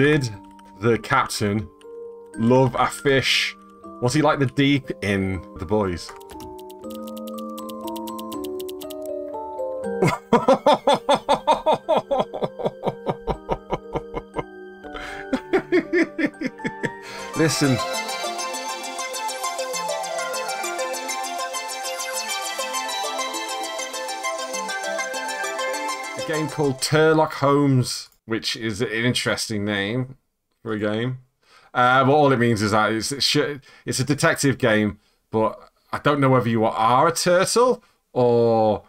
Did the captain love a fish? Was he like the deep in The Boys? Listen. A game called Turlock Holmes, which is an interesting name for a game. Uh, but all it means is that it's, it's a detective game, but I don't know whether you are a turtle or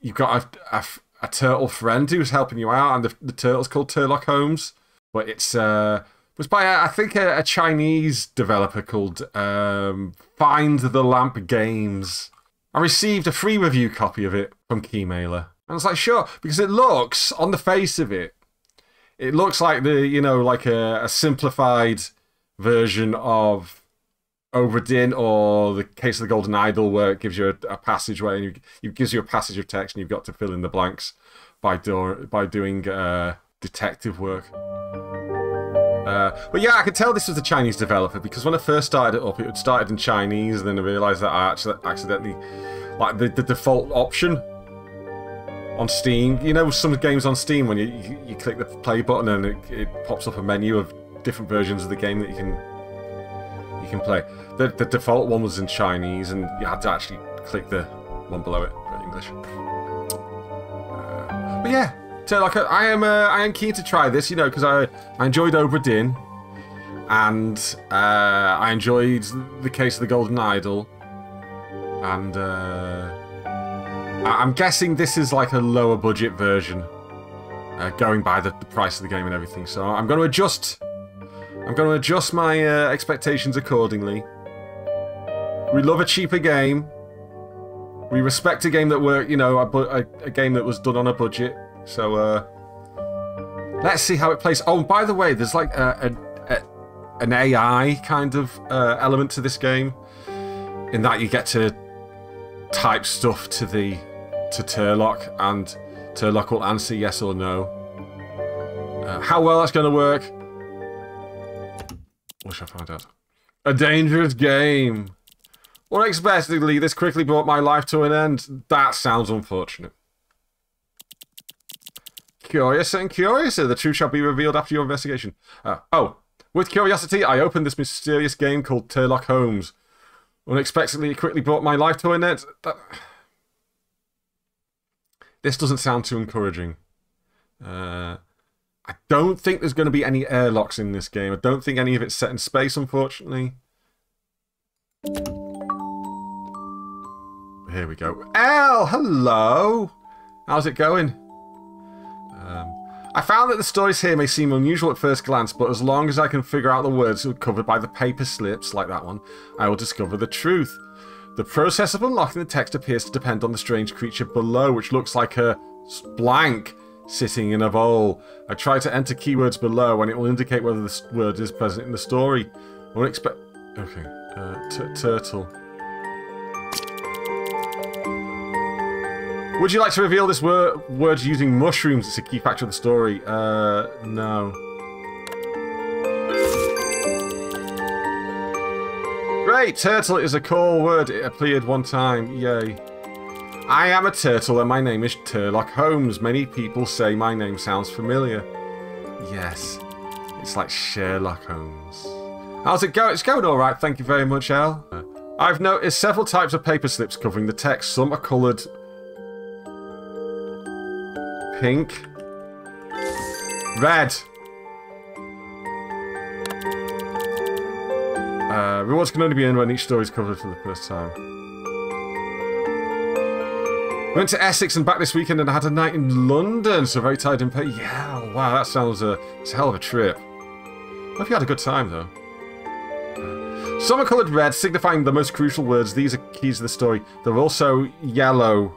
you've got a, a, a turtle friend who's helping you out, and the, the turtle's called Turlock Holmes. But it's uh, it was by I think a, a Chinese developer called um, Find the Lamp Games. I received a free review copy of it from Keymailer. And I was like, sure, because it looks on the face of it, it looks like the you know like a, a simplified version of Obra or the case of the Golden Idol, where it gives you a, a passage where you, it gives you a passage of text and you've got to fill in the blanks by do, by doing uh, detective work. Uh, but yeah, I could tell this was a Chinese developer because when I first started it up, it started in Chinese, and then I realised that I actually accidentally, like the, the default option on Steam. You know, some games on Steam when you you, you click the play button and it, it pops up a menu of different versions of the game that you can you can play. The, the default one was in Chinese, and you had to actually click the one below it for English. Uh, but yeah, so like I am, uh, I am keen to try this, you know, because I I enjoyed Obra and uh, I enjoyed the case of the Golden Idol, and uh, I'm guessing this is like a lower budget version, uh, going by the, the price of the game and everything. So I'm going to adjust I'm going to adjust my uh, expectations accordingly. We love a cheaper game. We respect a game that worked, you know, a, a, a, game that was done on a budget. So, uh, let's see how it plays. Oh, by the way, there's like a, an AI kind of uh, element to this game, in that you get to type stuff to the to Turlock, and Turlock will answer yes or no. Uh, how well that's going to work, we shall find out. A dangerous game. Unexpectedly, this quickly brought my life to an end. That sounds unfortunate. Curious and curiouser. The truth shall be revealed after your investigation. Uh, oh, with curiosity, I opened this mysterious game called Turlock Holmes. Unexpectedly, quickly brought my life to an end. That... This doesn't sound too encouraging. Uh, I don't think there's going to be any airlocks in this game. I don't think any of it's set in space, unfortunately. Here we go. Elle, hello! How's it going? I found that the stories here may seem unusual at first glance, but as long as I can figure out the words covered by the paper slips, like that one, I will discover the truth. The process of unlocking the text appears to depend on the strange creature below, which looks like a blank sitting in a bowl. I try to enter keywords below and it will indicate whether the word is present in the story. I expect... Okay. Uh, turtle. Would you like to reveal this word, word using mushrooms as a key factor of the story? Uh, no. Great! Turtle is a cool word. It appeared one time. Yay. I am a turtle and my name is Turlock Holmes. Many people say my name sounds familiar. Yes, it's like Sherlock Holmes. How's it going? It's going alright, thank you very much, Elle. I've noticed several types of paper slips covering the text. Some are coloured pink, red. Uh, rewards can only be earned when each story is covered for the first time. Went to Essex and back this weekend and I had a night in London, so very tired and pay. Yeah, wow, that sounds uh, it's a hell of a trip. I hope you had a good time, though. Some are coloured red, signifying the most crucial words. These are keys to the story. There are also yellow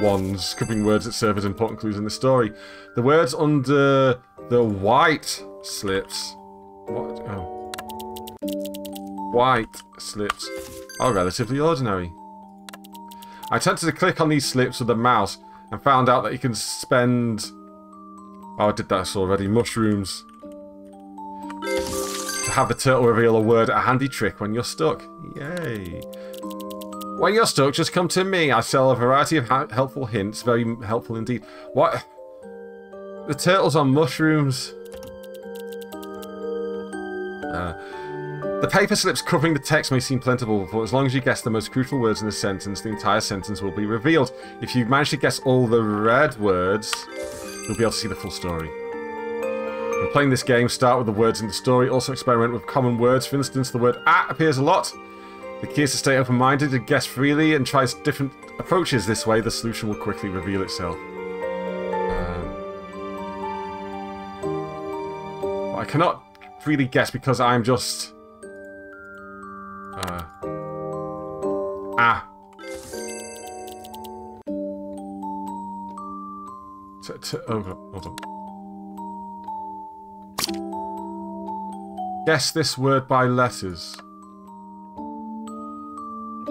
ones, covering words that serve as important clues in the story. The words under the white slips... What? Oh. White slips are relatively ordinary. I attempted to click on these slips with the mouse and found out that you can spend... Oh, I did that already. Mushrooms. to have the turtle reveal a word, a handy trick when you're stuck. Yay. When you're stuck, just come to me. I sell a variety of helpful hints. Very helpful indeed. What? The turtle's on mushrooms. Uh, the paper slips covering the text may seem plentiful, but as long as you guess the most crucial words in the sentence, the entire sentence will be revealed. If you manage to guess all the red words, you'll be able to see the full story. When playing this game, start with the words in the story. Also experiment with common words. For instance, the word at appears a lot. The key is to stay open-minded and guess freely and try different approaches. This way, the solution will quickly reveal itself. Um, I cannot freely guess because I'm just... Uh, ah. T -t oh, hold on. Guess this word by letters.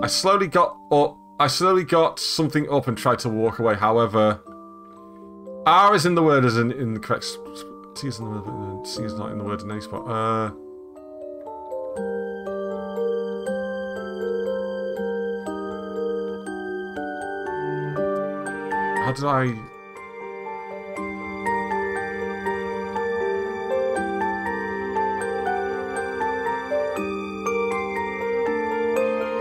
I slowly got up. I slowly got something up and tried to walk away. However, R is in the word as in, in the correct. T is in the word. C is not in the word in any spot. Uh. How did I?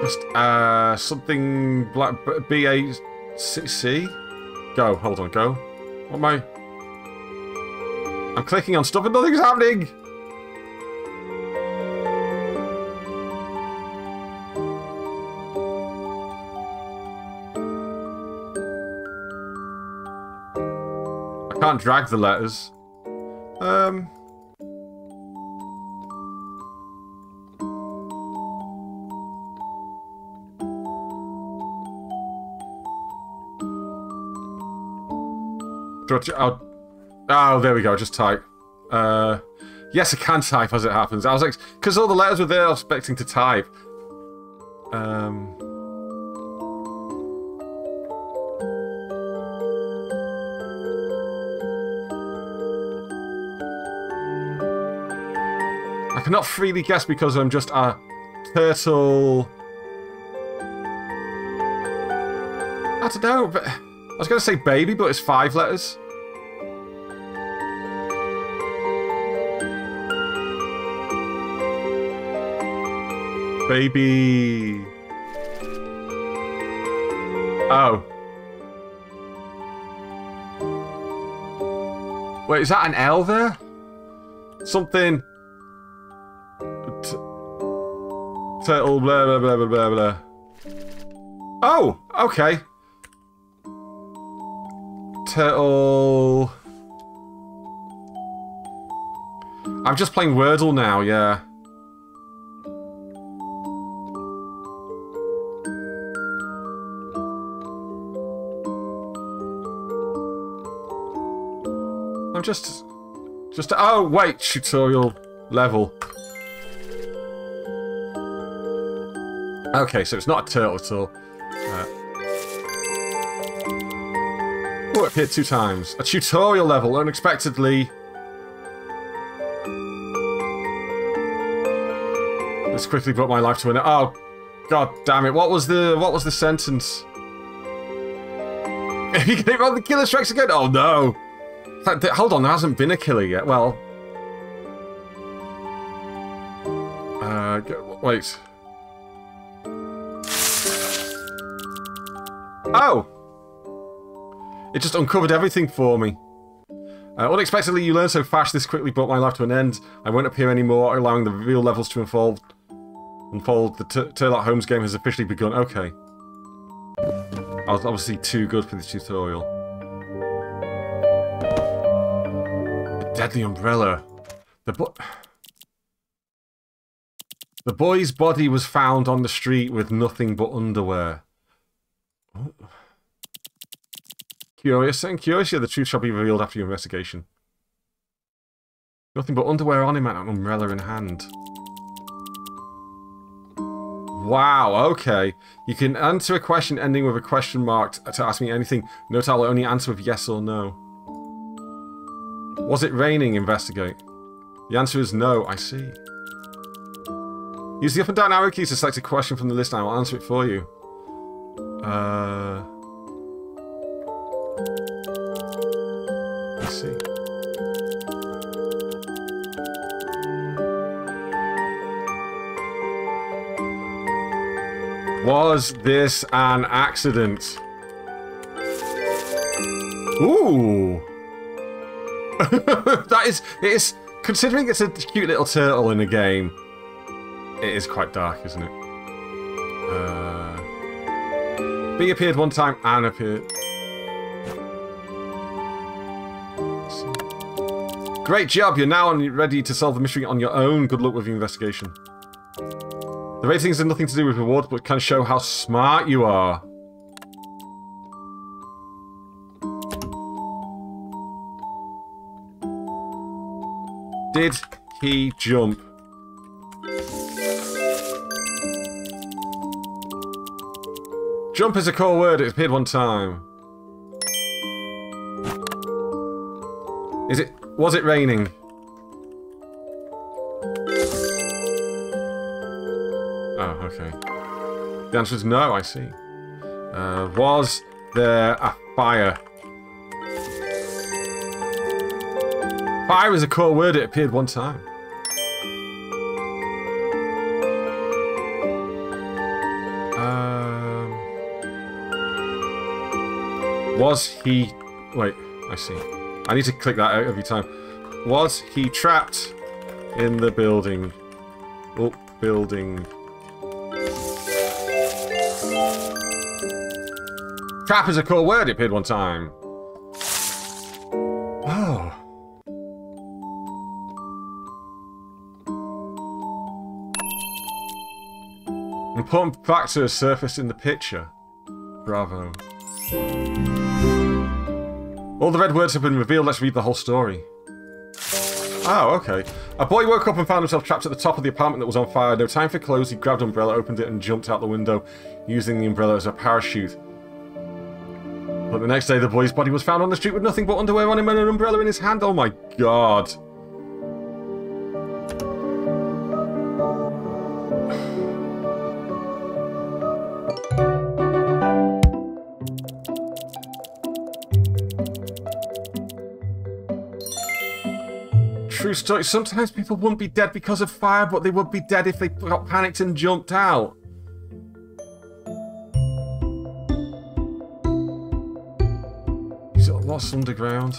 Just, uh, something black B-A-C? Go, hold on, go. What am I? I'm clicking on stuff and nothing's happening! I can't drag the letters. Um... Oh, oh, there we go. Just type. Uh, yes, I can type as it happens. I was like, because all the letters were there, I was expecting to type. Um. I cannot freely guess because I'm just a turtle. I don't know, but. I was going to say baby, but it's five letters. Baby. Oh. Wait, is that an L there? Something. T turtle, blah, blah, blah, blah, blah, blah. Oh, okay turtle... I'm just playing Wordle now, yeah. I'm just... Just... Oh, wait! Tutorial level. Okay, so it's not a turtle at all. It appeared two times. A tutorial level, unexpectedly. This quickly brought my life to an end. Oh, god damn it! What was the what was the sentence? If you get it wrong. The killer strikes again. Oh no! Hold on, there hasn't been a killer yet. Well, uh, wait. Oh. It just uncovered everything for me. Uh, unexpectedly, you learn so fast this quickly brought my life to an end. I won't appear anymore, allowing the real levels to unfold. Unfold. The Turlock Holmes game has officially begun. Okay. I was obviously too good for this tutorial. The deadly umbrella. The bo The boy's body was found on the street with nothing but underwear. Curious and curious, the truth shall be revealed after your investigation. Nothing but underwear on him and an umbrella in hand. Wow, okay. You can answer a question ending with a question mark to ask me anything. Note I'll only answer with yes or no. Was it raining? Investigate. The answer is no, I see. Use the up and down arrow keys to select a question from the list and I will answer it for you. Uh... Let's see. Was this an accident? Ooh! that is, it is, considering it's a cute little turtle in a game, it is quite dark, isn't it? Uh, B appeared one time and appeared. Great job, you're now ready to solve the mystery on your own. Good luck with your investigation. The ratings have nothing to do with rewards, but can show how smart you are. Did he jump? Jump is a core word, it appeared one time. Is it... was it raining? Oh, okay. The answer is no, I see. Uh, was there a fire? Fire is a core word, it appeared one time. Um, was he... Wait, I see. I need to click that out every time. Was he trapped in the building? Oh, building. Trap is a core word, it appeared one time. Oh. Important factors surfaced in the picture. Bravo. All the red words have been revealed, let's read the whole story. Oh, okay. A boy woke up and found himself trapped at the top of the apartment that was on fire. No time for clothes, he grabbed umbrella, opened it and jumped out the window, using the umbrella as a parachute. But the next day, the boy's body was found on the street with nothing but underwear on him and an umbrella in his hand. Oh my god. Story. Sometimes people wouldn't be dead because of fire, but they would be dead if they got panicked and jumped out. It lost underground?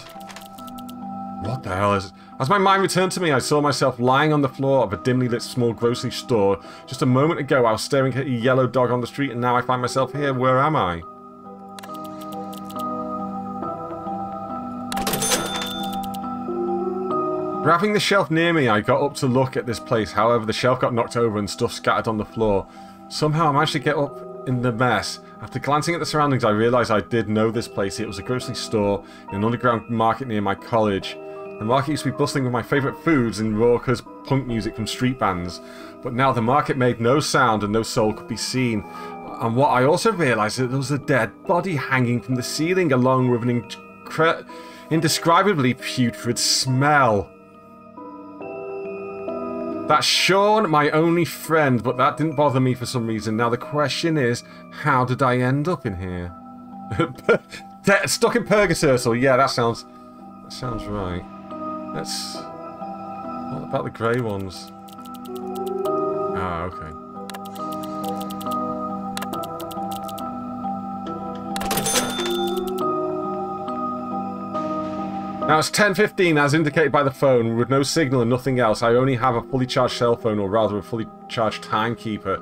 What the hell is it? As my mind returned to me, I saw myself lying on the floor of a dimly lit small grocery store. Just a moment ago, I was staring at a yellow dog on the street, and now I find myself here. Where am I? Grabbing the shelf near me, I got up to look at this place. However, the shelf got knocked over and stuff scattered on the floor. Somehow I managed to get up in the mess. After glancing at the surroundings, I realised I did know this place. It was a grocery store in an underground market near my college. The market used to be bustling with my favourite foods and raucous punk music from street bands. But now the market made no sound and no soul could be seen. And what I also realised is that there was a dead body hanging from the ceiling along with an indescribably putrid smell. That's Sean, my only friend, but that didn't bother me for some reason. Now the question is, how did I end up in here? Stuck in Purgatory. Yeah, that sounds that sounds right. Let's. What about the grey ones? Ah, okay. Now it's 10.15 as indicated by the phone with no signal and nothing else. I only have a fully charged cell phone or rather a fully charged timekeeper.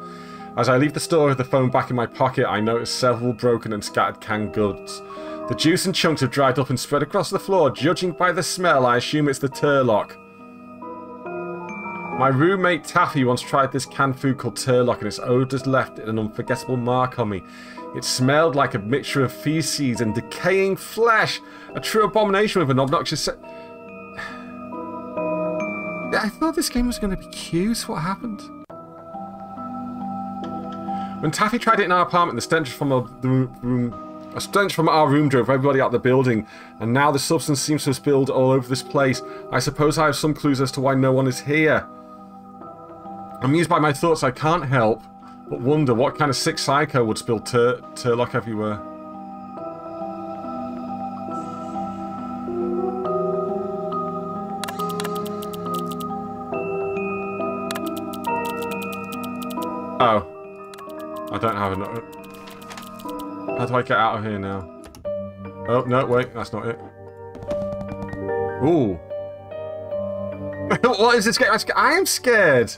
As I leave the store with the phone back in my pocket, I notice several broken and scattered canned goods. The juice and chunks have dried up and spread across the floor. Judging by the smell, I assume it's the Turlock. My roommate Taffy once tried this canned food called Turlock and its odours left an unforgettable mark on me. It smelled like a mixture of feces and decaying flesh. A true abomination with an obnoxious... I thought this game was going to be cute. What happened? When Taffy tried it in our apartment, the stench from a, the room, a stench from our room drove everybody out of the building, and now the substance seems to have spilled all over this place. I suppose I have some clues as to why no one is here. Amused by my thoughts, I can't help but wonder what kind of sick psycho would spill tur Turlock everywhere. Oh. I don't have enough. How do I get out of here now? Oh, no, wait, that's not it. Ooh. what is this game? I am scared.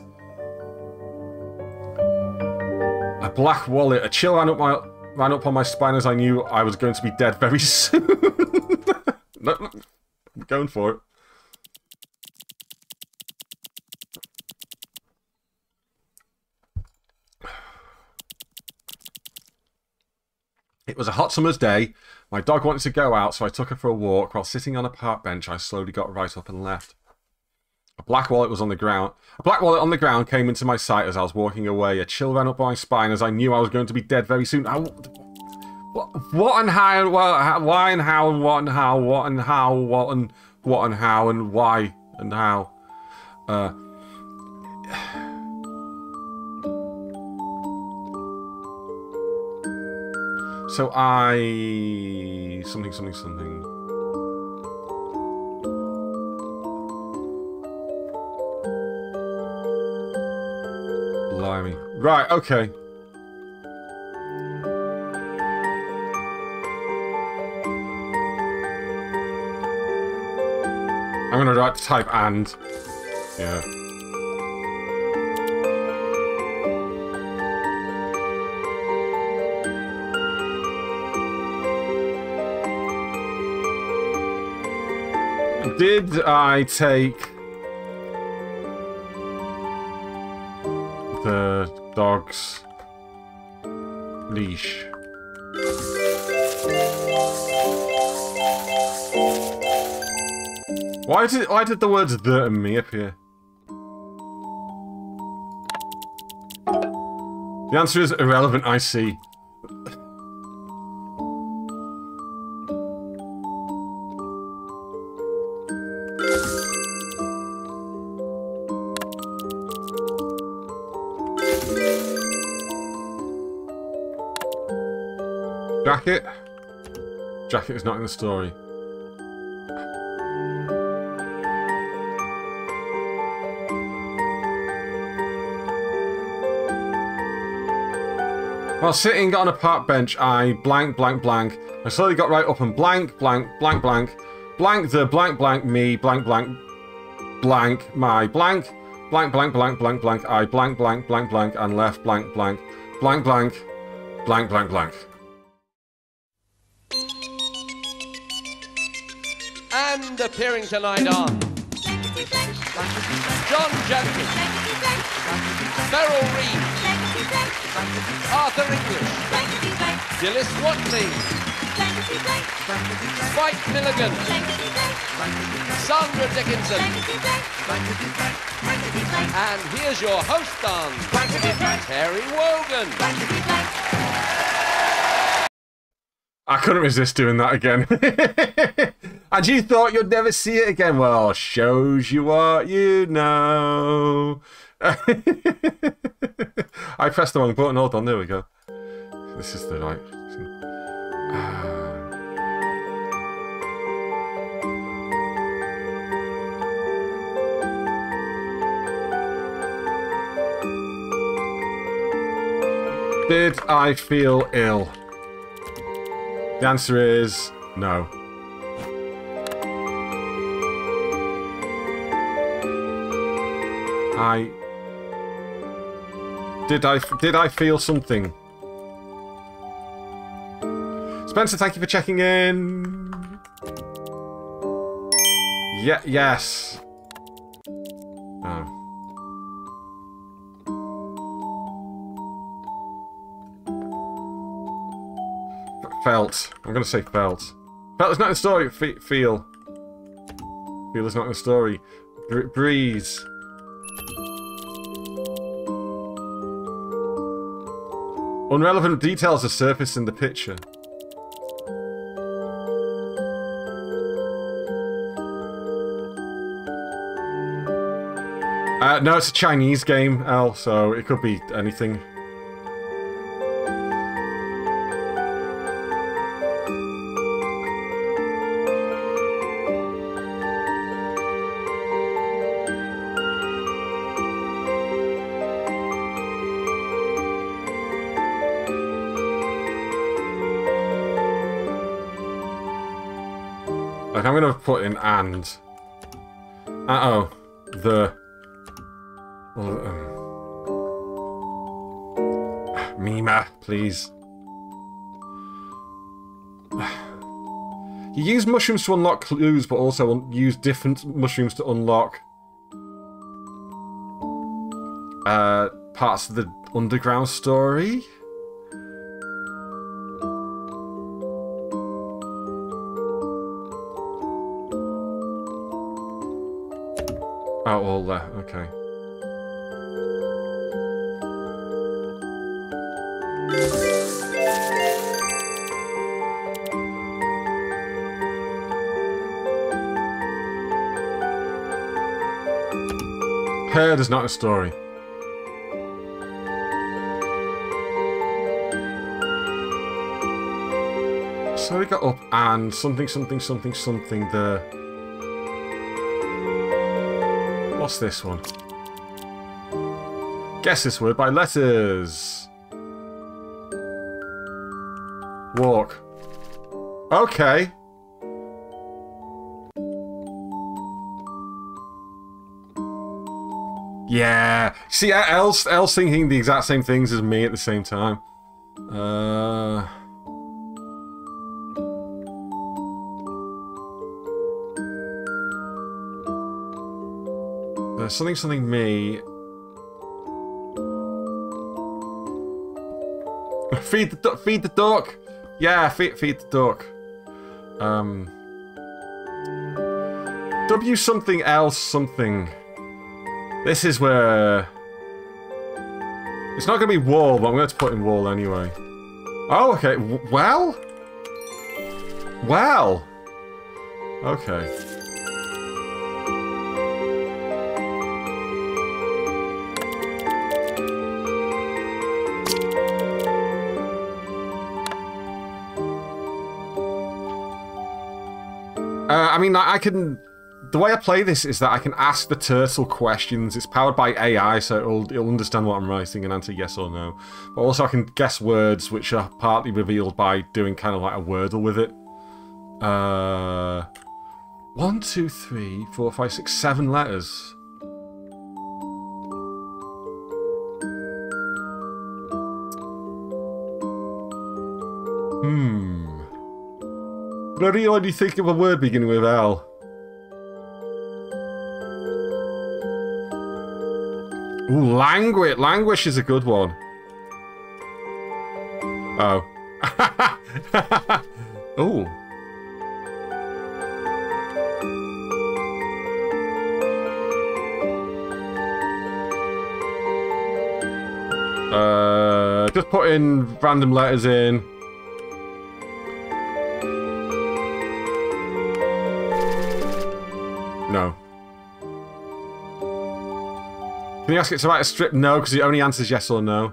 A black wallet. A chill ran up my ran up on my spine as I knew I was going to be dead very soon. no, I'm going for it. It was a hot summer's day. My dog wanted to go out, so I took her for a walk. While sitting on a park bench, I slowly got right up and left. A black wallet was on the ground. A black wallet on the ground came into my sight as I was walking away. A chill ran up my spine as I knew I was going to be dead very soon. I, what, what and how, why and how and what and how, what and how, what and what and how and why and how. Uh, So I... Something, something, something. Blimey. Right, okay. I'm gonna write type and. Yeah. Did I take dog's leash? Why did why did the words the and me appear? The answer is irrelevant, I see. Jacket is not in the story. While sitting on a park bench, I blank, blank, blank. I slowly got right up and blank, blank, blank, blank, blank the blank, blank me, blank, blank, blank my blank, blank, blank, blank, blank, blank. I blank, blank, blank, blank, and left blank, blank, blank, blank, blank, blank, blank. Appearing tonight on John Jenkins, Beryl Reid, Arthur English, Dilys Watling, Spike Milligan, Sandra Dickinson, and here's your host on Terry Wogan. I couldn't resist doing that again. and you thought you'd never see it again. Well, shows you what you know. I pressed the wrong button. Hold on, there we go. This is the right. Did I feel ill? The answer is no. I did I did I feel something? Spencer, thank you for checking in. Yeah, yes. Oh. Felt. I'm going to say felt. Felt is not in the story. Fe feel. Feel is not in the story. Br breeze. Unrelevant details are surfaced in the picture. Uh, no, it's a Chinese game, L, so it could be anything. Put in and. Uh oh. The. Well, um, Mima, please. You use mushrooms to unlock clues, but also use different mushrooms to unlock uh, parts of the underground story. Oh, all there. Okay. Heard is not a story. So we got up and something, something, something, something there. What's this one? Guess this word by letters. Walk. Okay. Yeah. See, Elle's, Elle's thinking the exact same things as me at the same time. Uh... There's something, something me. feed the duck. Feed the duck. Yeah, feed feed the duck. Um. W something else something. This is where. It's not going to be wall, but I'm going to put in wall anyway. Oh, okay. W well. Well. Okay. Mean, I, I can. The way I play this is that I can ask the turtle questions. It's powered by AI, so it'll, it'll understand what I'm writing and answer yes or no. But also, I can guess words, which are partly revealed by doing kind of like a wordle with it. Uh, one, two, three, four, five, six, seven letters. I really only think of a word beginning with L. Ooh, language. Languish is a good one. Oh. Ooh. Uh, just putting random letters in. You ask it to write a strip? No, because it only answers yes or no.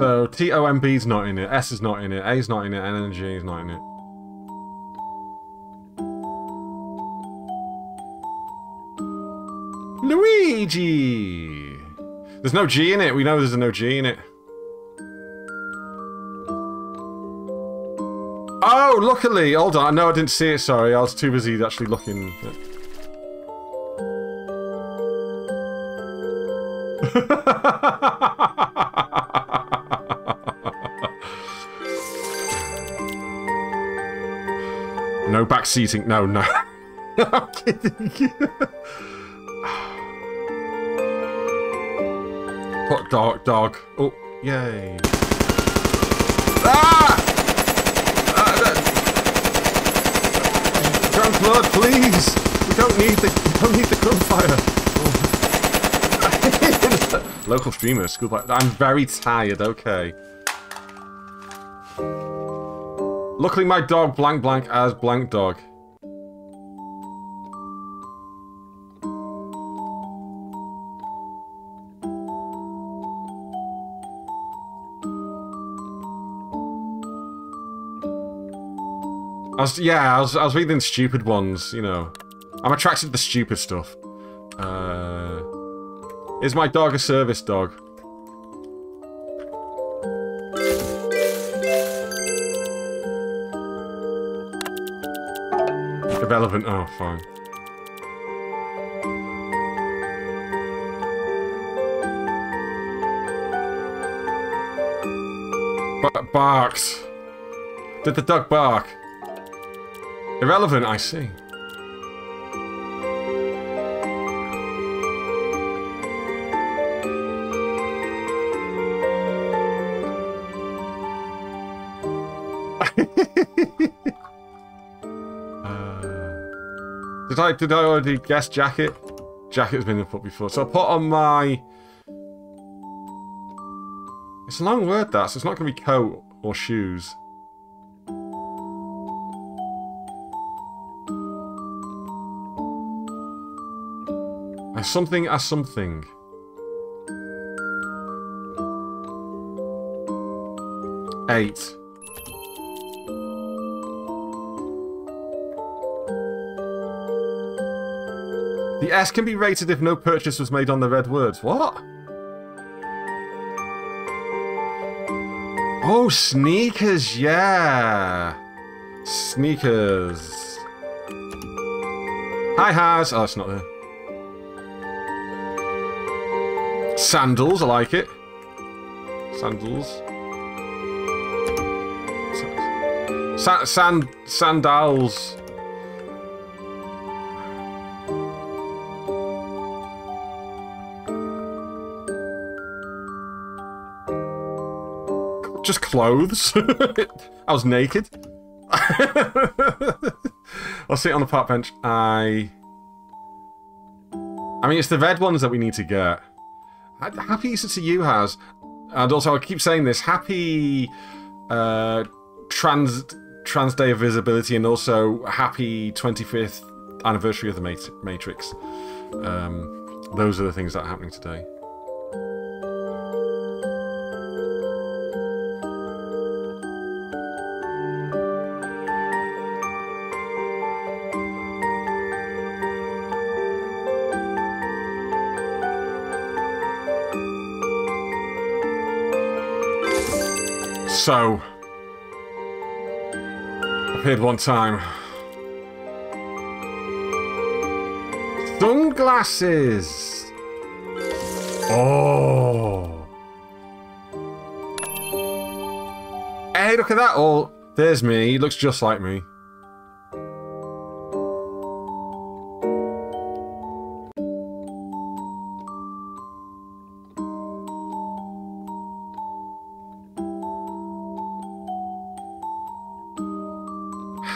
So T O M B is not in it, S is not in it, A is not in it, and N G is not in it. Luigi! There's no G in it. We know there's no G in it. Luckily. Hold on. No, I didn't see it. Sorry. I was too busy actually looking. no back seating. No, no. I'm kidding. Put dog, dog. Oh, yay. Ah! Blood, please! We don't need the we don't need the gunfire. Local streamer, school I'm very tired, okay. Luckily my dog blank blank as blank dog. Was, yeah, I was, I was reading stupid ones, you know. I'm attracted to the stupid stuff. Uh, is my dog a service dog? Irrelevant. Oh, fine. B barks. Did the dog bark? Irrelevant, I see. Uh, did I did I already guess jacket? Jacket has been put before. So I put on my It's a long word that, so it's not gonna be coat or shoes. As something as something. Eight. The S can be rated if no purchase was made on the red words. What? Oh, sneakers, yeah. Sneakers. Hi, Haz. Oh, it's not there. Sandals, I like it. Sandals. Sa sand sandals. Just clothes. I was naked. I'll sit on the park bench. I. I mean, it's the red ones that we need to get. Happy Easter to you, Haz. And also, I keep saying this. Happy uh, Trans Trans Day of Visibility, and also happy 25th anniversary of the Matrix. Um, those are the things that are happening today. So, appeared one time. Sunglasses! Oh! Hey, look at that! Oh, there's me. He looks just like me.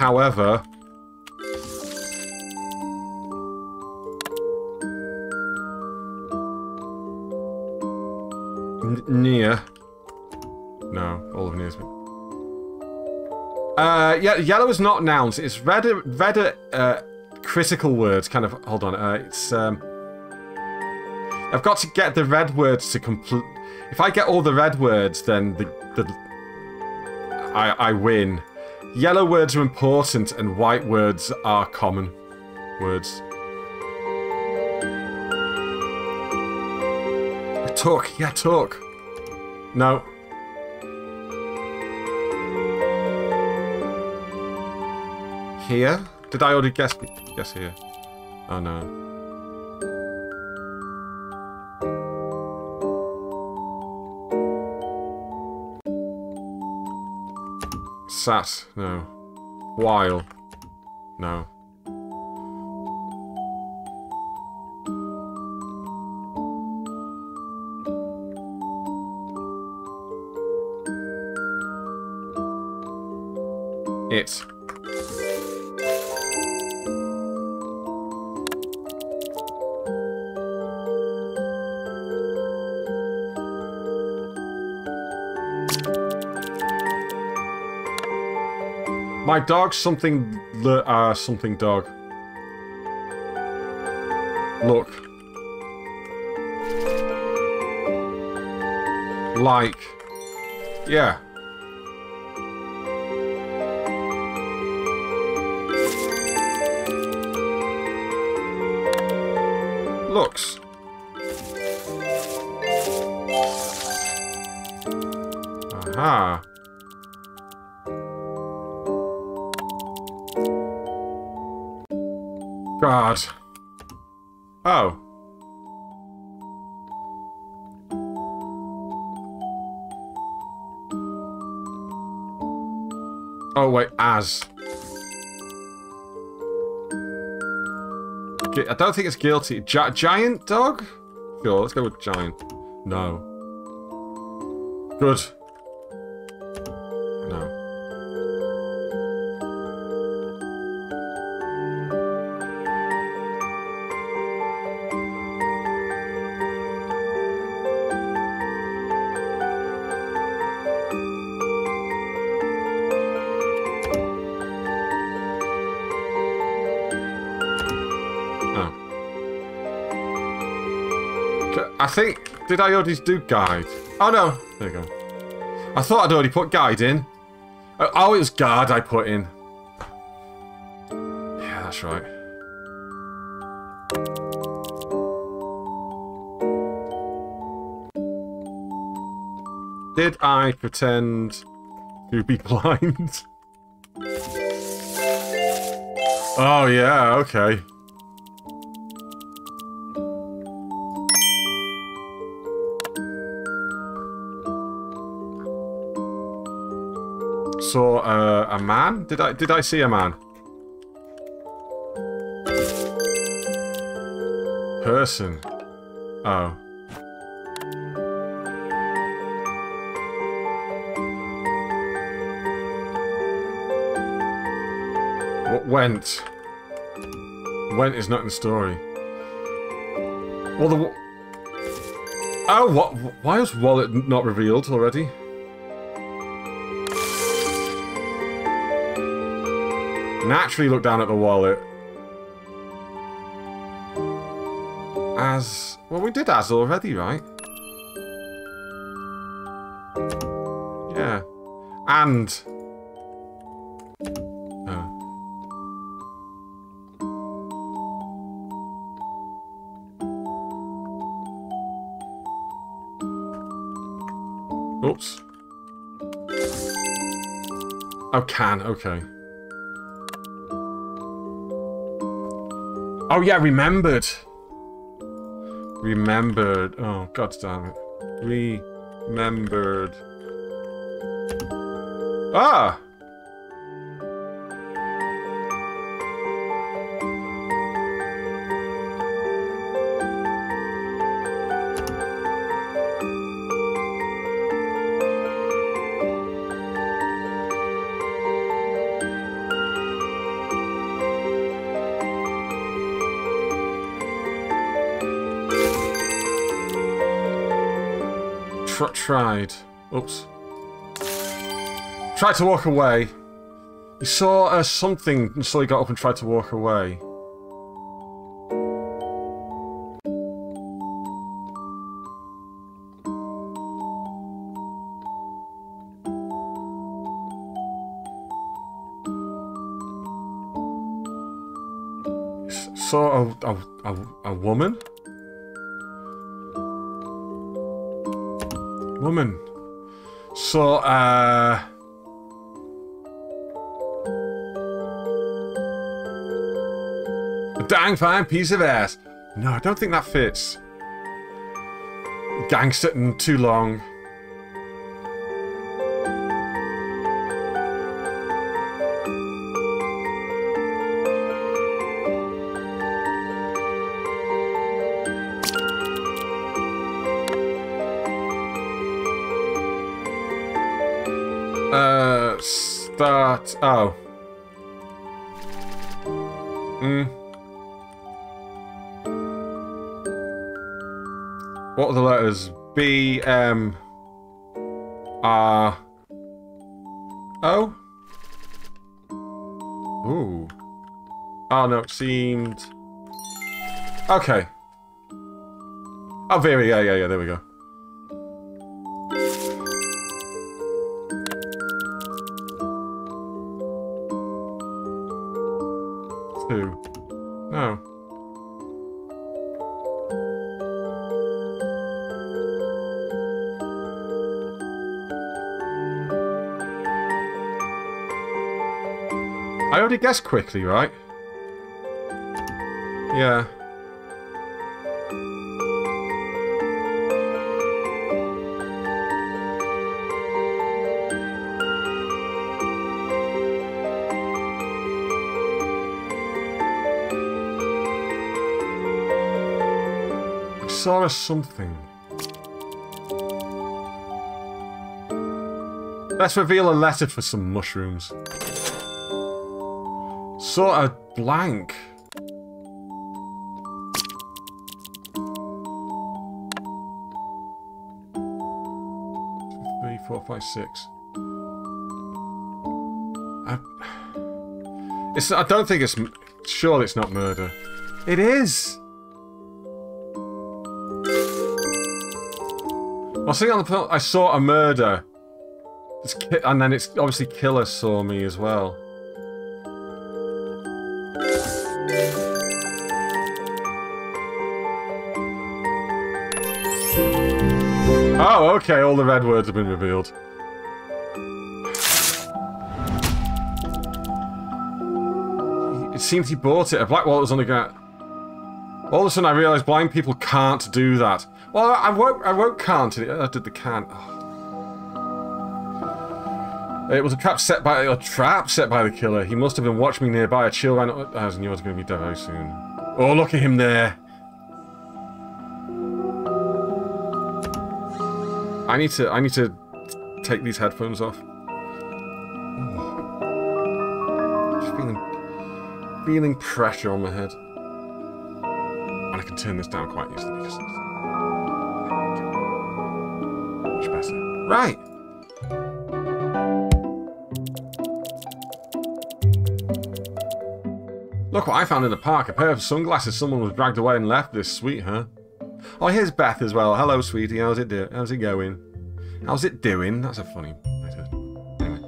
However... Nia. No, all of Nia's. Uh, yeah, yellow is not nouns. It's red, red uh, critical words, kind of... Hold on, uh, it's... Um, I've got to get the red words to complete... If I get all the red words, then the... the I, I win. Yellow words are important and white words are common words. Talk, yeah, talk. No. Here? Did I already guess guess here? Oh no. Sat, no. While, no. My dog's something... Uh, something dog. Look. Like. Yeah. Looks. Aha. God. Oh. Oh, wait, as. I don't think it's guilty. Gi giant dog? Sure, let's go with giant. No. Good. Did I already do guide? Oh no. There you go. I thought I'd already put guide in. Oh, oh, it was guard I put in. Yeah, that's right. Did I pretend to be blind? oh, yeah, okay. A man? Did I did I see a man? Person. Oh. What went? Went is not in the story. Well, the. Oh, what? Why is wallet not revealed already? Naturally, look down at the wallet. As well, we did as already, right? Yeah, and. Oh. Oops. Oh, can. Okay. Oh yeah, remembered. Remembered. Oh god damn it. Remembered. Ah! Tried. Oops. Tried to walk away. He saw uh, something, so he got up and tried to walk away. Saw a, a, a, a woman? Woman. So, uh... A dang fine piece of ass. No, I don't think that fits. Gang sitting too long. Start. Oh. Hmm. What are the letters? B, M, R, O? Ooh. Oh, no, it seemed... Okay. Oh, there we go, yeah, yeah, there we go. Guessed quickly, right? Yeah. Saw something. Let's reveal a letter for some mushrooms. Sort of blank. Three, four, five, six. I, it's. I don't think it's. Sure, it's not murder. It is. I was thinking on the I saw a murder. It's and then it's obviously killer saw me as well. Okay, all the red words have been revealed. It seems he bought it. A black wallet was on the ground. All of a sudden, I realised blind people can't do that. Well, I won't. I won't can't. I did the can't. Oh. It was a trap set by a trap set by the killer. He must have been watching me nearby. A chill ran. up- oh, I knew I was going to be very soon. Oh, look at him there. I need to. I need to take these headphones off. Just feeling, feeling pressure on my head. And I can turn this down quite easily much better. Right. Look what I found in the park. A pair of sunglasses someone was dragged away and left. This sweet, huh? Oh, here's Beth as well. Hello, sweetie. How's it do? How's it going? How's it doing? That's a funny. Anyway.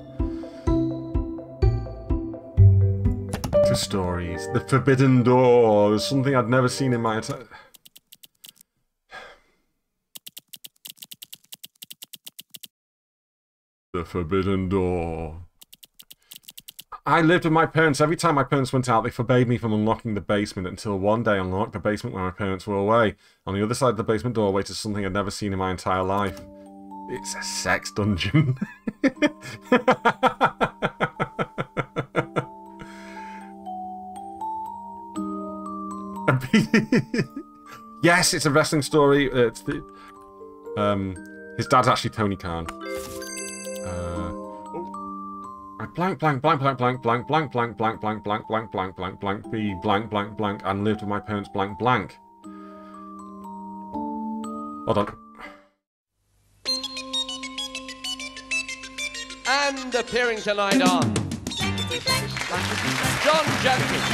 Two stories. The Forbidden Door. There's something I'd never seen in my entire. The Forbidden Door. I lived with my parents. Every time my parents went out, they forbade me from unlocking the basement until one day I unlocked the basement when my parents were away. On the other side of the basement doorway to something I'd never seen in my entire life. It's a sex dungeon. yes, it's a wrestling story. It's the, um, his dad's actually Tony Khan. Uh, blank, blank, blank, blank, blank, blank, blank, blank, blank, blank, blank, blank, blank, blank, blank, be blank, blank, blank, and lived with my parents blank, blank. Hold on. And appearing tonight on John Jenkins,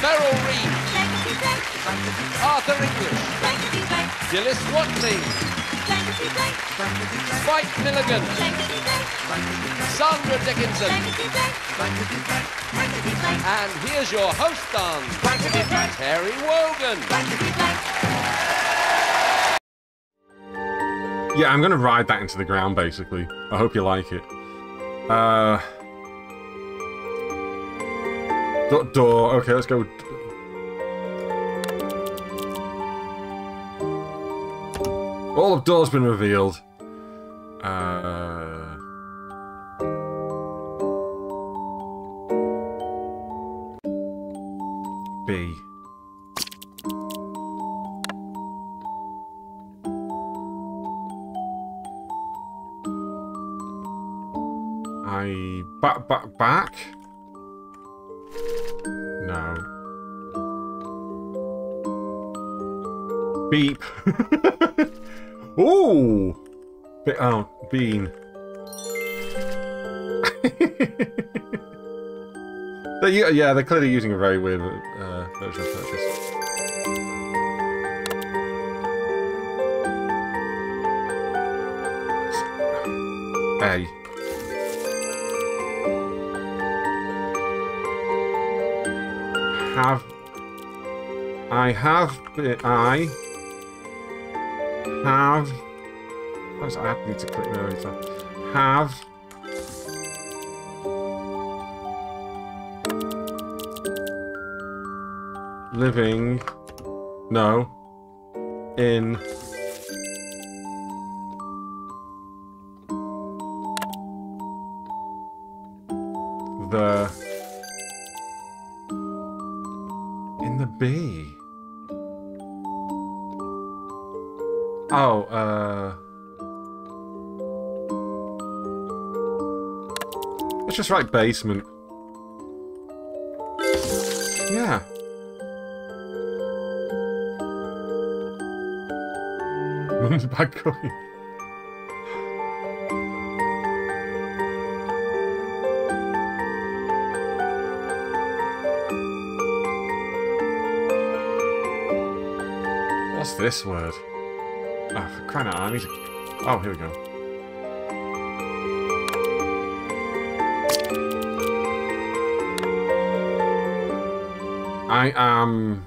Beryl Reid, Arthur English, Dilys Watling, Spike Milligan, Sandra Dickinson, and here's your host on Terry Wogan. Yeah, I'm gonna ride that into the ground, basically. I hope you like it. Uh... Do- door. Okay, let's go. All of doors been revealed. Uh... B. I back back back. No. Beep. Ooh. Be oh, bean. Yeah, they're clearly using a very weird uh, version of purchase. A. Have I have I have I need to click there. Have living. No. In. The. In the B. Oh, uh. Let's just write basement. What's this word? Oh, for crying out I need to... Oh, here we go. I am...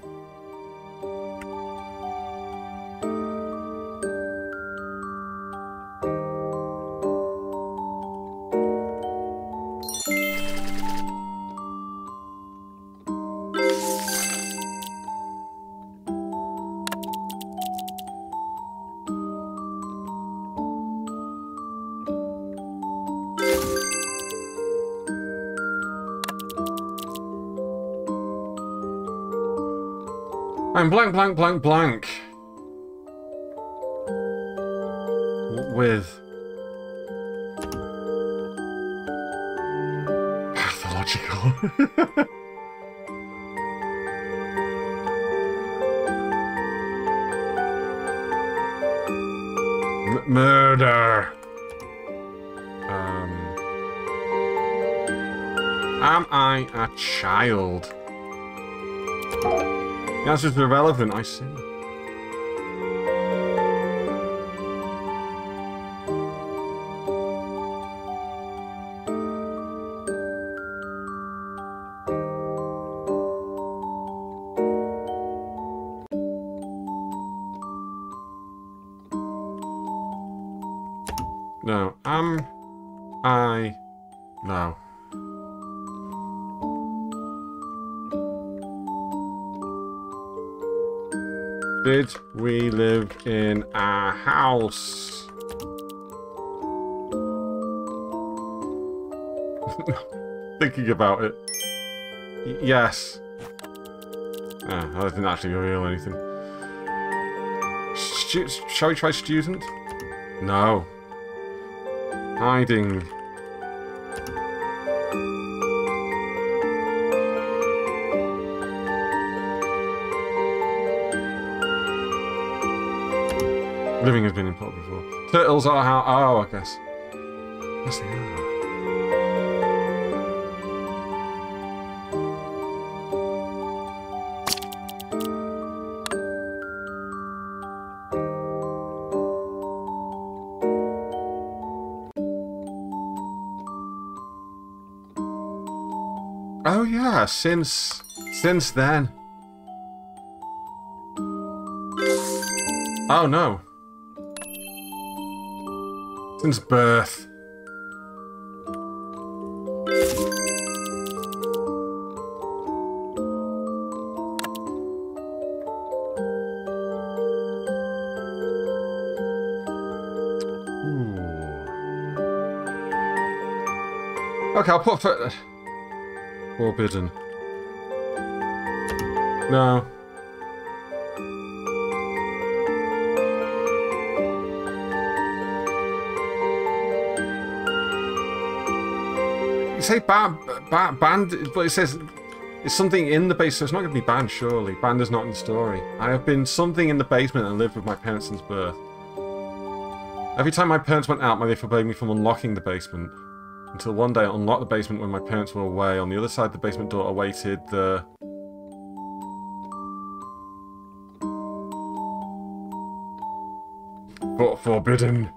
Blank, blank, blank, blank. With... Pathological. Murder. Um... Am I a child? The answer's irrelevant, I see. Thinking about it. Y yes. Ah, I didn't actually reveal anything. Stu shall we try student? No. Hiding. Living has been important before. Turtles are how. Oh, I guess. Oh yeah, since since then. Oh no. Since birth. Ooh. Okay, I'll put for forbidden. No. Say ban, ban, banned, but it says it's something in the base, so it's not going to be banned, surely. Banned is not in the story. I have been something in the basement and lived with my parents since birth. Every time my parents went out, my they forbade me from unlocking the basement. Until one day I unlocked the basement when my parents were away. On the other side, of the basement door awaited the... But forbidden.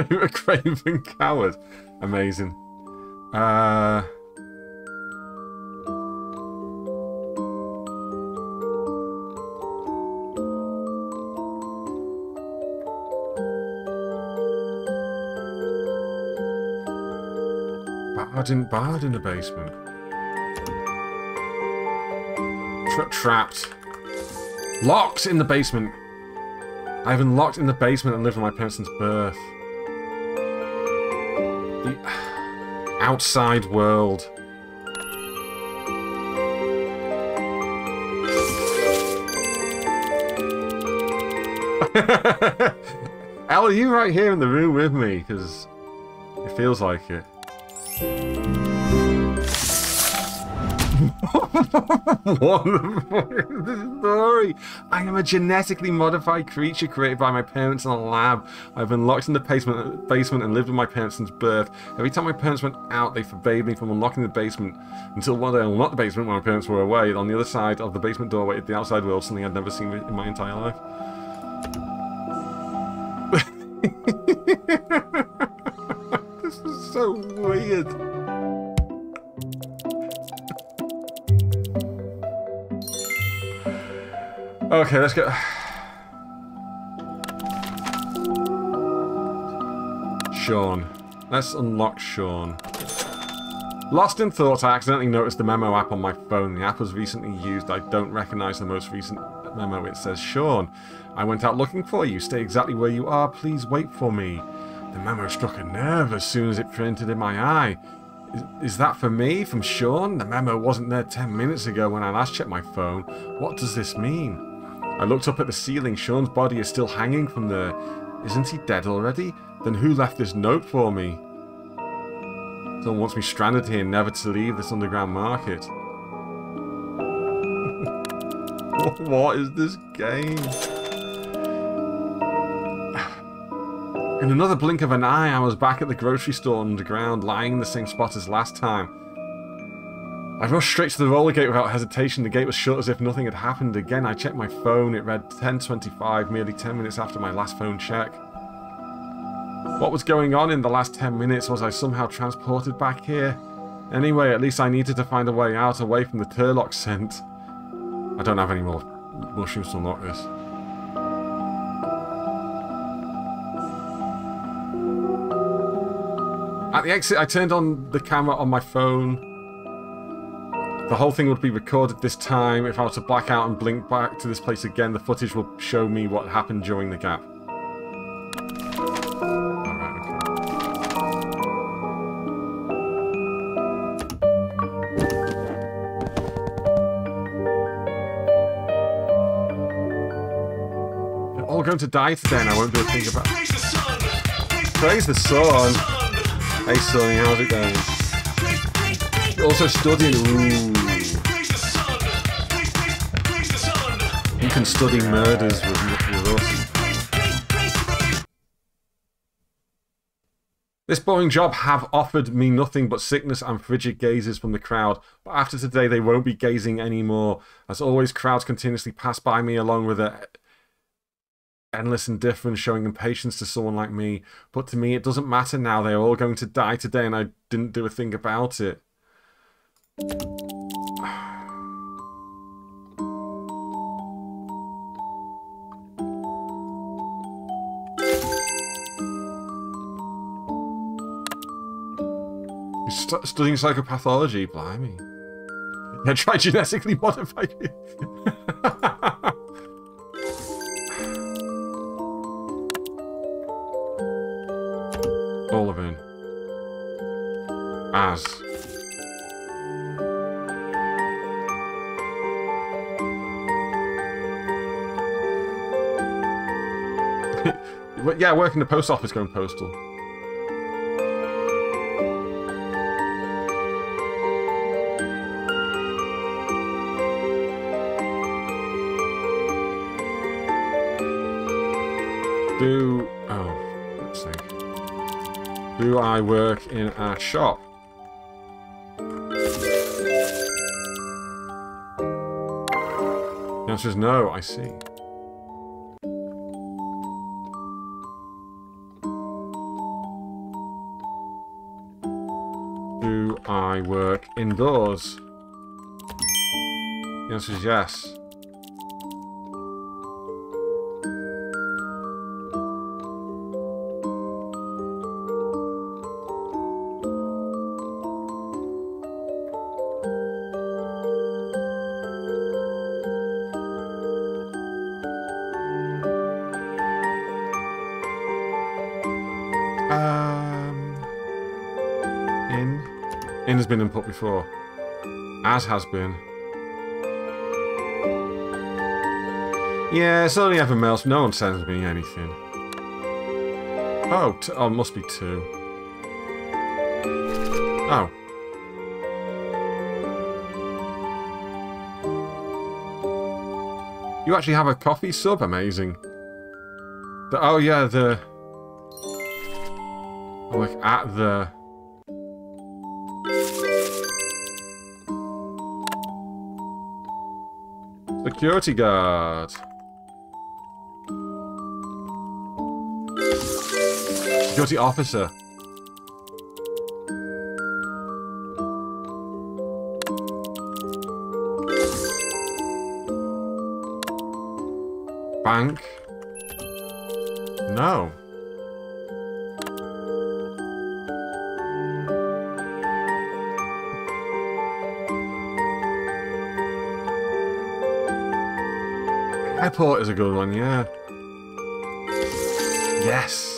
A craven coward. Amazing. Uh... Bard in, Bard in the basement. got trapped. Locked in the basement. I've been locked in the basement and lived with my parents since birth. Outside world. Al, are you right here in the room with me? Because it feels like it. what the story? I am a genetically modified creature created by my parents in a lab. I've been locked in the basement, basement and lived with my parents since birth. Every time my parents went out, they forbade me from unlocking the basement until one day I unlocked the basement when my parents were away. On the other side of the basement doorway waited the outside world, something I'd never seen in my entire life. this is so weird. Okay, let's go. Sean. Let's unlock Sean. Lost in thought, I accidentally noticed the memo app on my phone. The app was recently used. I don't recognize the most recent memo. It says, Sean, I went out looking for you. Stay exactly where you are. Please wait for me. The memo struck a nerve as soon as it printed in my eye. Is, is that for me? From Sean? The memo wasn't there 10 minutes ago when I last checked my phone. What does this mean? I looked up at the ceiling. Sean's body is still hanging from there. Isn't he dead already? Then who left this note for me? Someone wants me stranded here, never to leave this underground market. what is this game? In another blink of an eye, I was back at the grocery store underground, lying in the same spot as last time. I rushed straight to the roller gate without hesitation. The gate was shut as if nothing had happened. Again, I checked my phone. It read 10.25, merely 10 minutes after my last phone check. What was going on in the last 10 minutes? Was I somehow transported back here? Anyway, at least I needed to find a way out, away from the Turlock scent. I don't have any more mushrooms to unlock this. At the exit, I turned on the camera on my phone. The whole thing would be recorded this time. If I were to black out and blink back to this place again, the footage will show me what happened during the gap. All going to die today I won't do a thing about it. Praise the sun! Hey Sonny, how's it going? Also studying. Ooh. You can study murders with, with us. This boring job have offered me nothing but sickness and frigid gazes from the crowd, but after today they won't be gazing anymore. As always, crowds continuously pass by me along with a endless indifference showing impatience to someone like me. But to me it doesn't matter now, they are all going to die today and I didn't do a thing about it. St studying psychopathology, blimey. Yeah, try genetically modified. Oliver. As. yeah, working the post office going postal. Do... Oh, let's see. Do I work in a shop? The answer is no, I see. Do I work indoors? The answer is yes. As has been. Yeah, it's only ever mails. No one sends me anything. Oh, oh, must be two. Oh. You actually have a coffee sub? Amazing. The, oh yeah, the... Like, at the... Security guard. Security officer. Bank. A good one, yeah. Yes.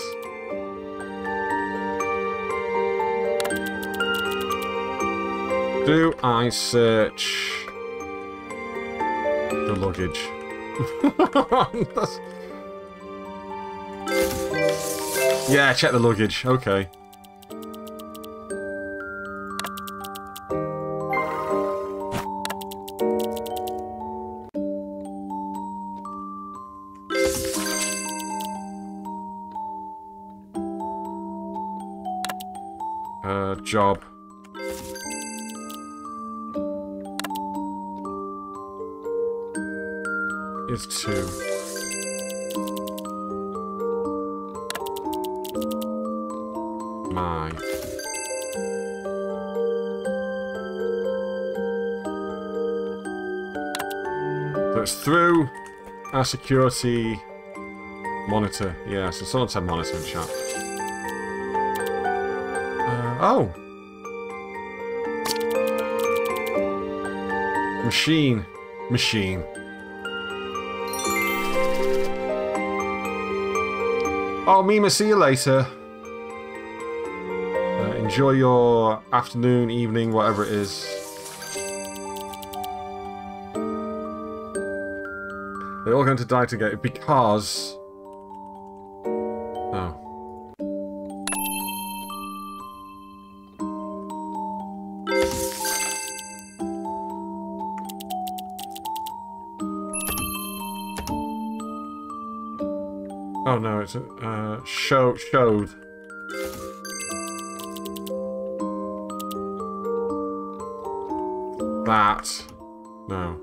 Do I search the luggage? yeah, check the luggage. Okay. Job. Is two. My. So it's through our security monitor. Yeah, so someone said monitor in chat. Uh, oh! Machine. Machine. Oh, Mima, see you later. Uh, enjoy your afternoon, evening, whatever it is. They're all going to die together because... Uh, show showed. That no.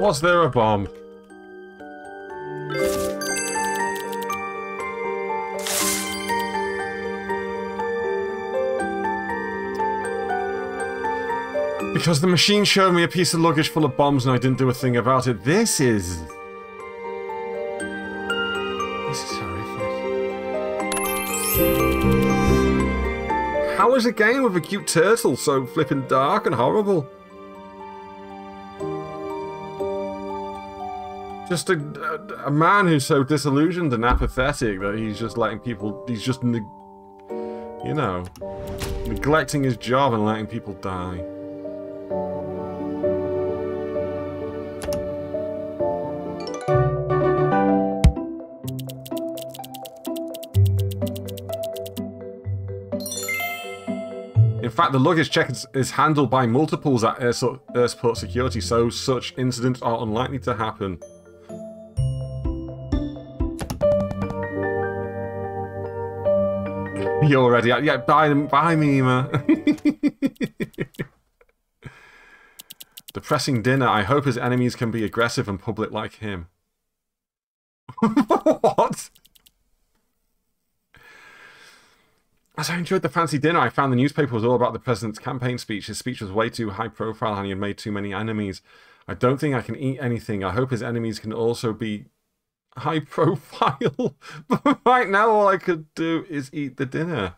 Was there a bomb? Because the machine showed me a piece of luggage full of bombs and I didn't do a thing about it. This is... This is horrific. How is a game with a cute turtle so flippin' dark and horrible? Just a, a, a man who's so disillusioned and apathetic that he's just letting people... He's just... you know... Neglecting his job and letting people die. The luggage check is, is handled by multiples at airport security, so such incidents are unlikely to happen. You're already. Yeah, buy, buy Mima. Depressing dinner. I hope his enemies can be aggressive and public like him. what? As I enjoyed the fancy dinner, I found the newspaper was all about the president's campaign speech. His speech was way too high profile and he had made too many enemies. I don't think I can eat anything. I hope his enemies can also be high profile. but right now, all I could do is eat the dinner.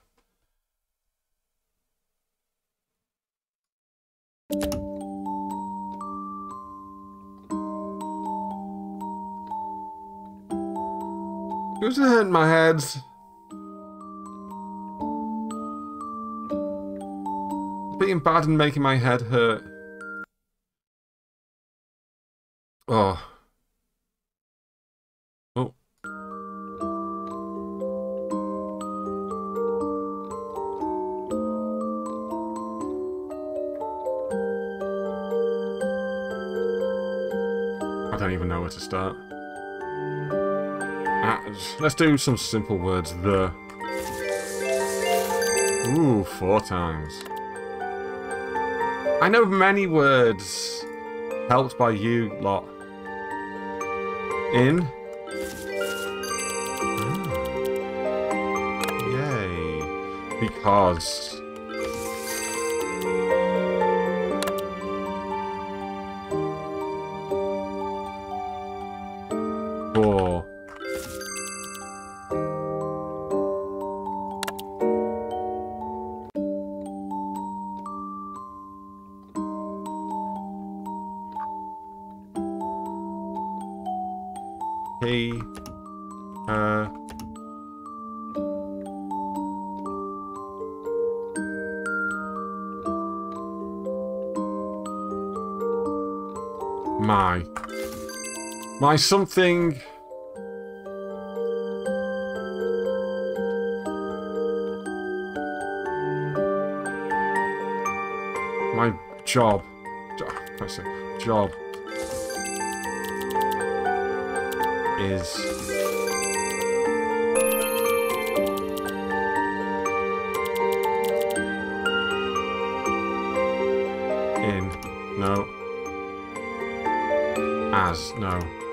Who's hurting my head? Being bad and making my head hurt. Oh. Oh. I don't even know where to start. Ah, let's do some simple words. The. Ooh, four times. I know many words helped by you lot. In. Ah. Yay. Because. My something. My job. Jo- I say job. Is. In. No. As. No.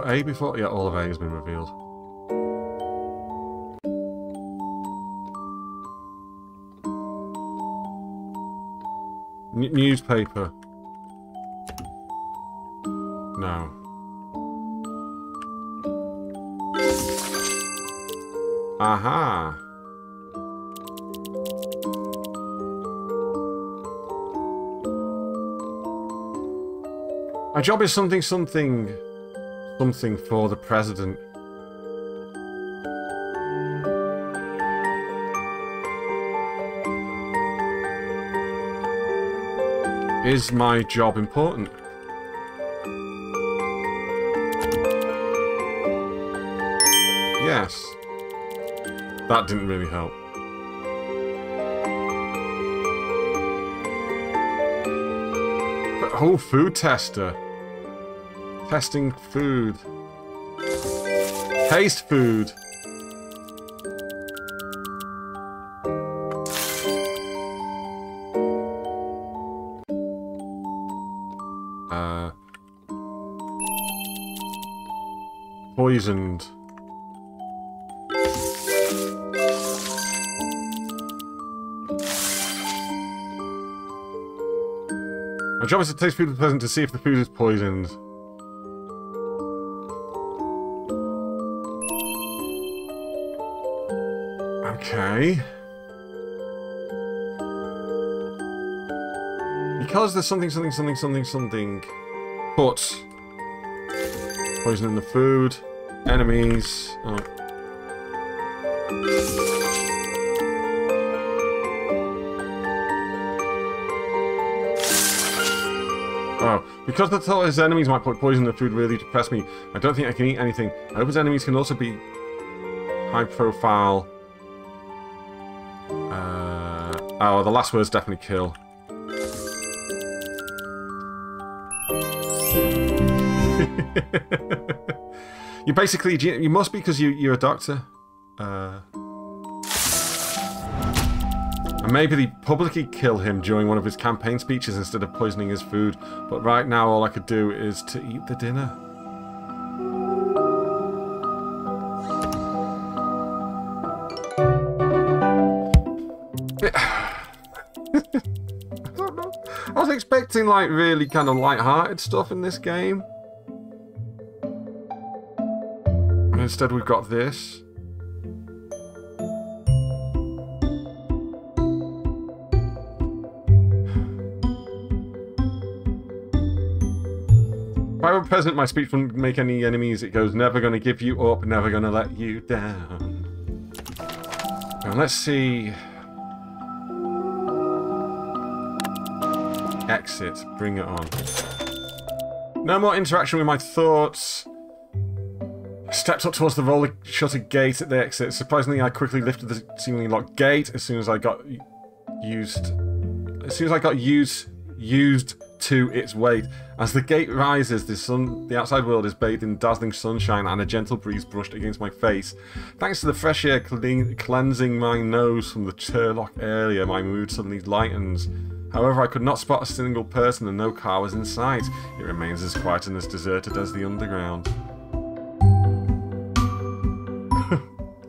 Put A before? Yeah, all of A has been revealed. N- newspaper. No. Aha. My job is something, something, something for the president. Is my job important? Yes. That didn't really help. But, oh, food tester. Testing food. Taste food. Uh, poisoned. My job is to taste food pleasant to see if the food is poisoned. Because there's something, something, something, something, something. But poison in the food, enemies. Oh. Oh, because the thought his enemies might put poison in the food really depressed me. I don't think I can eat anything. I hope his enemies can also be high profile. Oh, the last word's definitely kill. you basically, you must be because you, you're a doctor. Uh, and maybe they publicly kill him during one of his campaign speeches instead of poisoning his food. But right now, all I could do is to eat the dinner. Expecting like really kind of light-hearted stuff in this game. And instead we've got this. If I were president, my speech wouldn't make any enemies. It goes, never gonna give you up, never gonna let you down. And let's see. Exit. Bring it on. No more interaction with my thoughts. Stepped up towards the roller shutter gate at the exit. Surprisingly, I quickly lifted the seemingly locked gate as soon as I got used. As soon as I got used used to its weight. As the gate rises, the sun, the outside world is bathed in dazzling sunshine and a gentle breeze brushed against my face. Thanks to the fresh air clean, cleansing my nose from the Turlock area, my mood suddenly lightens. However, I could not spot a single person and no car was in sight. It remains as quiet and as deserted as the underground.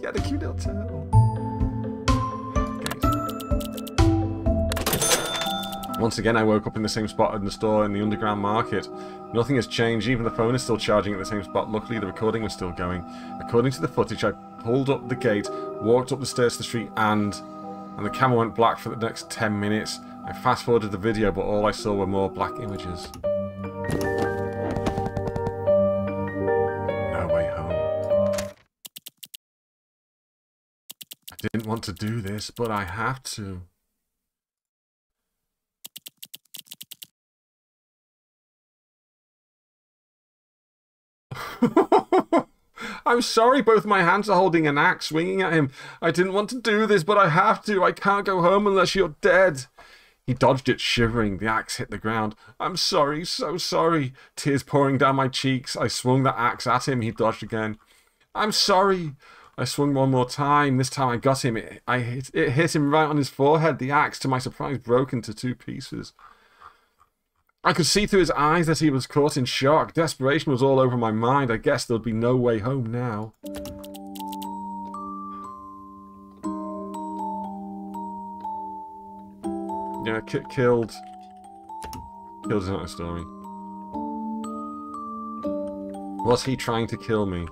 yeah, the cute little turtle. Once again, I woke up in the same spot in the store in the underground market. Nothing has changed, even the phone is still charging at the same spot. Luckily, the recording was still going. According to the footage, I pulled up the gate, walked up the stairs to the street, and... And the camera went black for the next 10 minutes. I fast forwarded the video, but all I saw were more black images. No way home. I didn't want to do this, but I have to. I'm sorry, both my hands are holding an axe, swinging at him. I didn't want to do this, but I have to. I can't go home unless you're dead. He dodged it, shivering. The axe hit the ground. I'm sorry, so sorry. Tears pouring down my cheeks. I swung the axe at him. He dodged again. I'm sorry. I swung one more time. This time I got him. It, I hit, it hit him right on his forehead. The axe, to my surprise, broke into two pieces. I could see through his eyes that he was caught in shock. Desperation was all over my mind. I guess there'd be no way home now. Yeah, killed. Killed is not a story. Was he trying to kill me?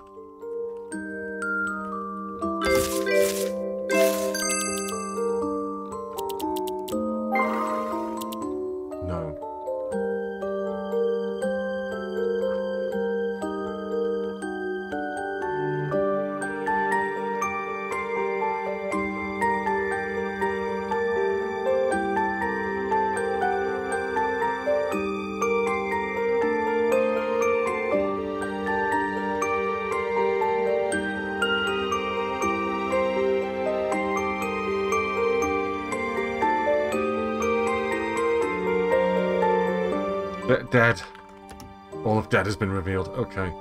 Has been revealed. Okay.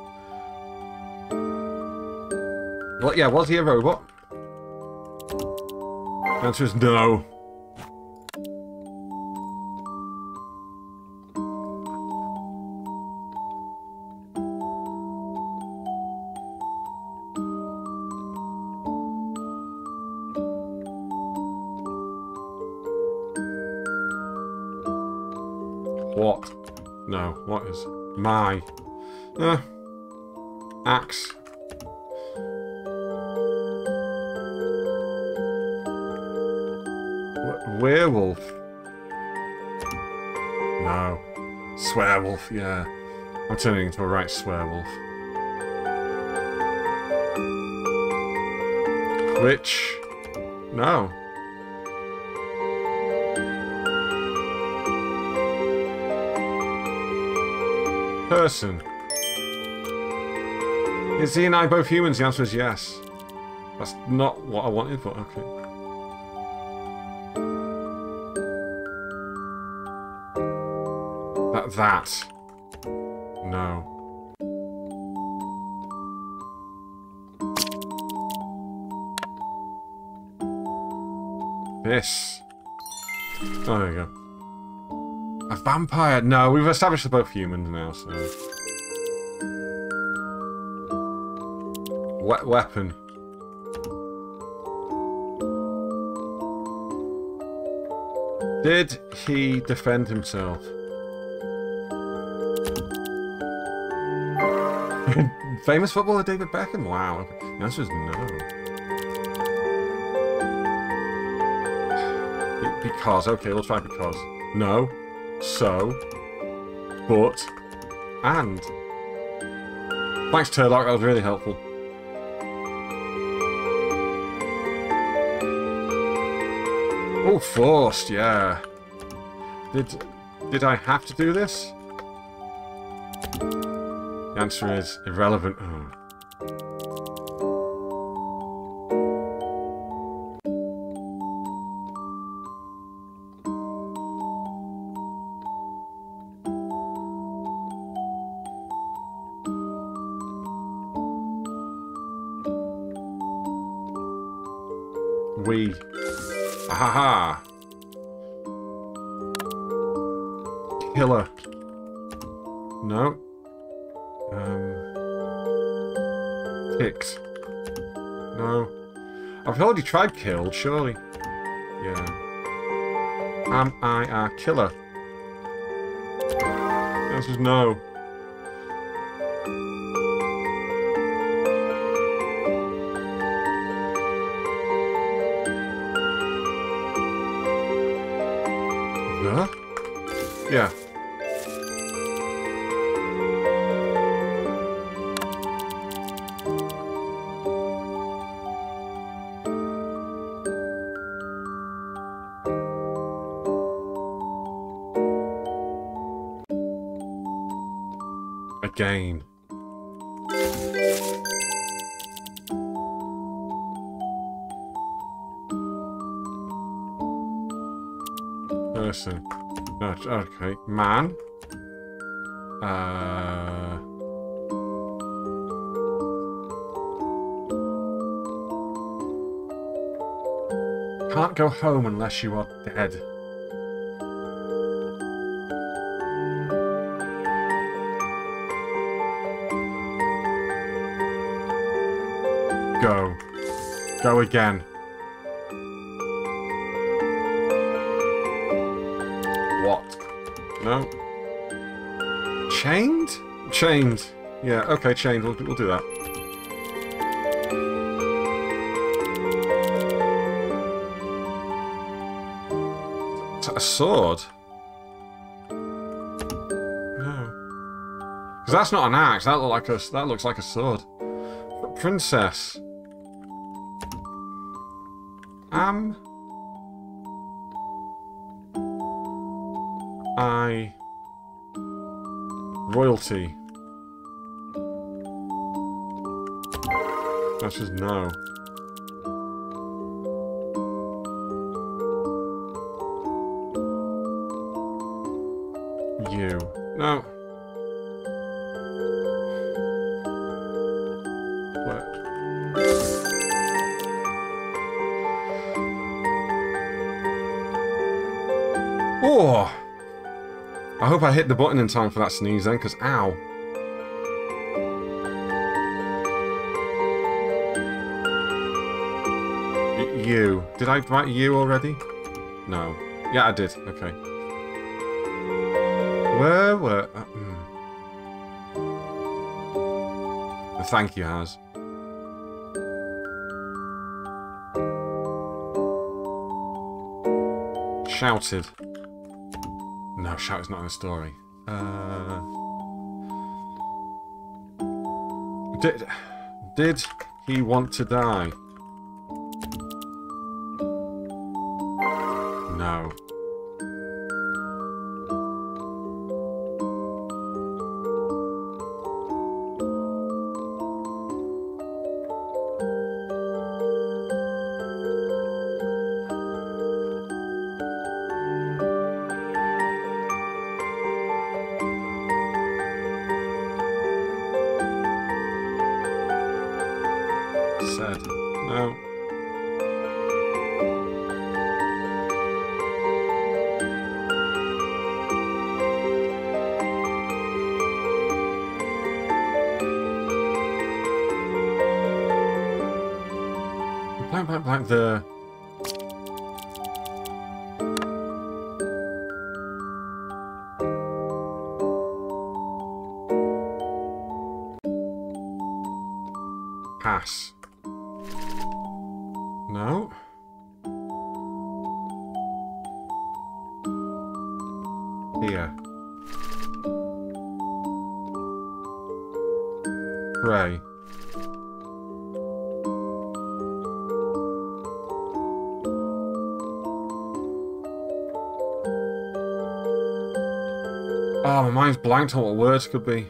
Well, yeah, was he a robot? The answer is no. Turning into a right swearwolf. Which... No. person. Is he and I both humans? The answer is yes. That's not what I wanted, but okay. That, This. Oh, there we go. A vampire? No, we've established they're both humans now, so... We weapon. Did he defend himself? Famous footballer David Beckham? Wow. The answer is no. Because, okay, we'll try because. No so, but, And. Thanks, Turlock. That was really helpful. Oh, forced, yeah. Did did I have to do this? The answer is irrelevant. Oh. We. Ahaha. Killer. No. Um. No. I've already tried killed, surely. Yeah. Am I a killer? The answer is no. Man. Uh. Can't go home unless you are dead. Go. Go again. No. Chained? Chained. Yeah, okay, chained. We'll, we'll do that. A sword? No. Because that's not an axe. That look like a. That looks like a sword. Princess. Am I royalty? That's just no. Hit the button in time for that sneeze then, because ow. You. Did I write you already? No. Yeah, I did. Okay. Where were... Uh, mm. Thank you Haz. Shouted. No, shout is not in the story. Uh, did did he want to die? Blank, blank, blank, the... mind's blanked on what words could be.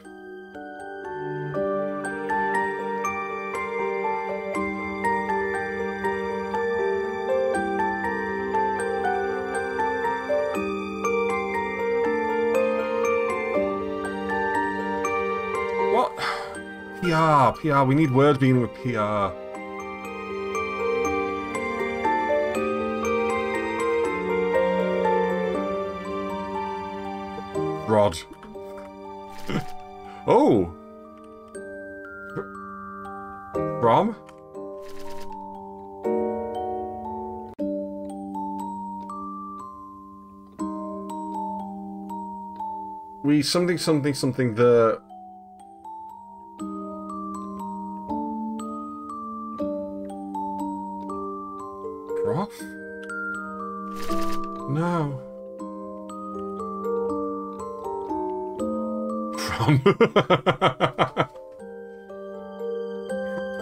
What? PR, PR. We need words beginning with PR. Oh! From? We something something something the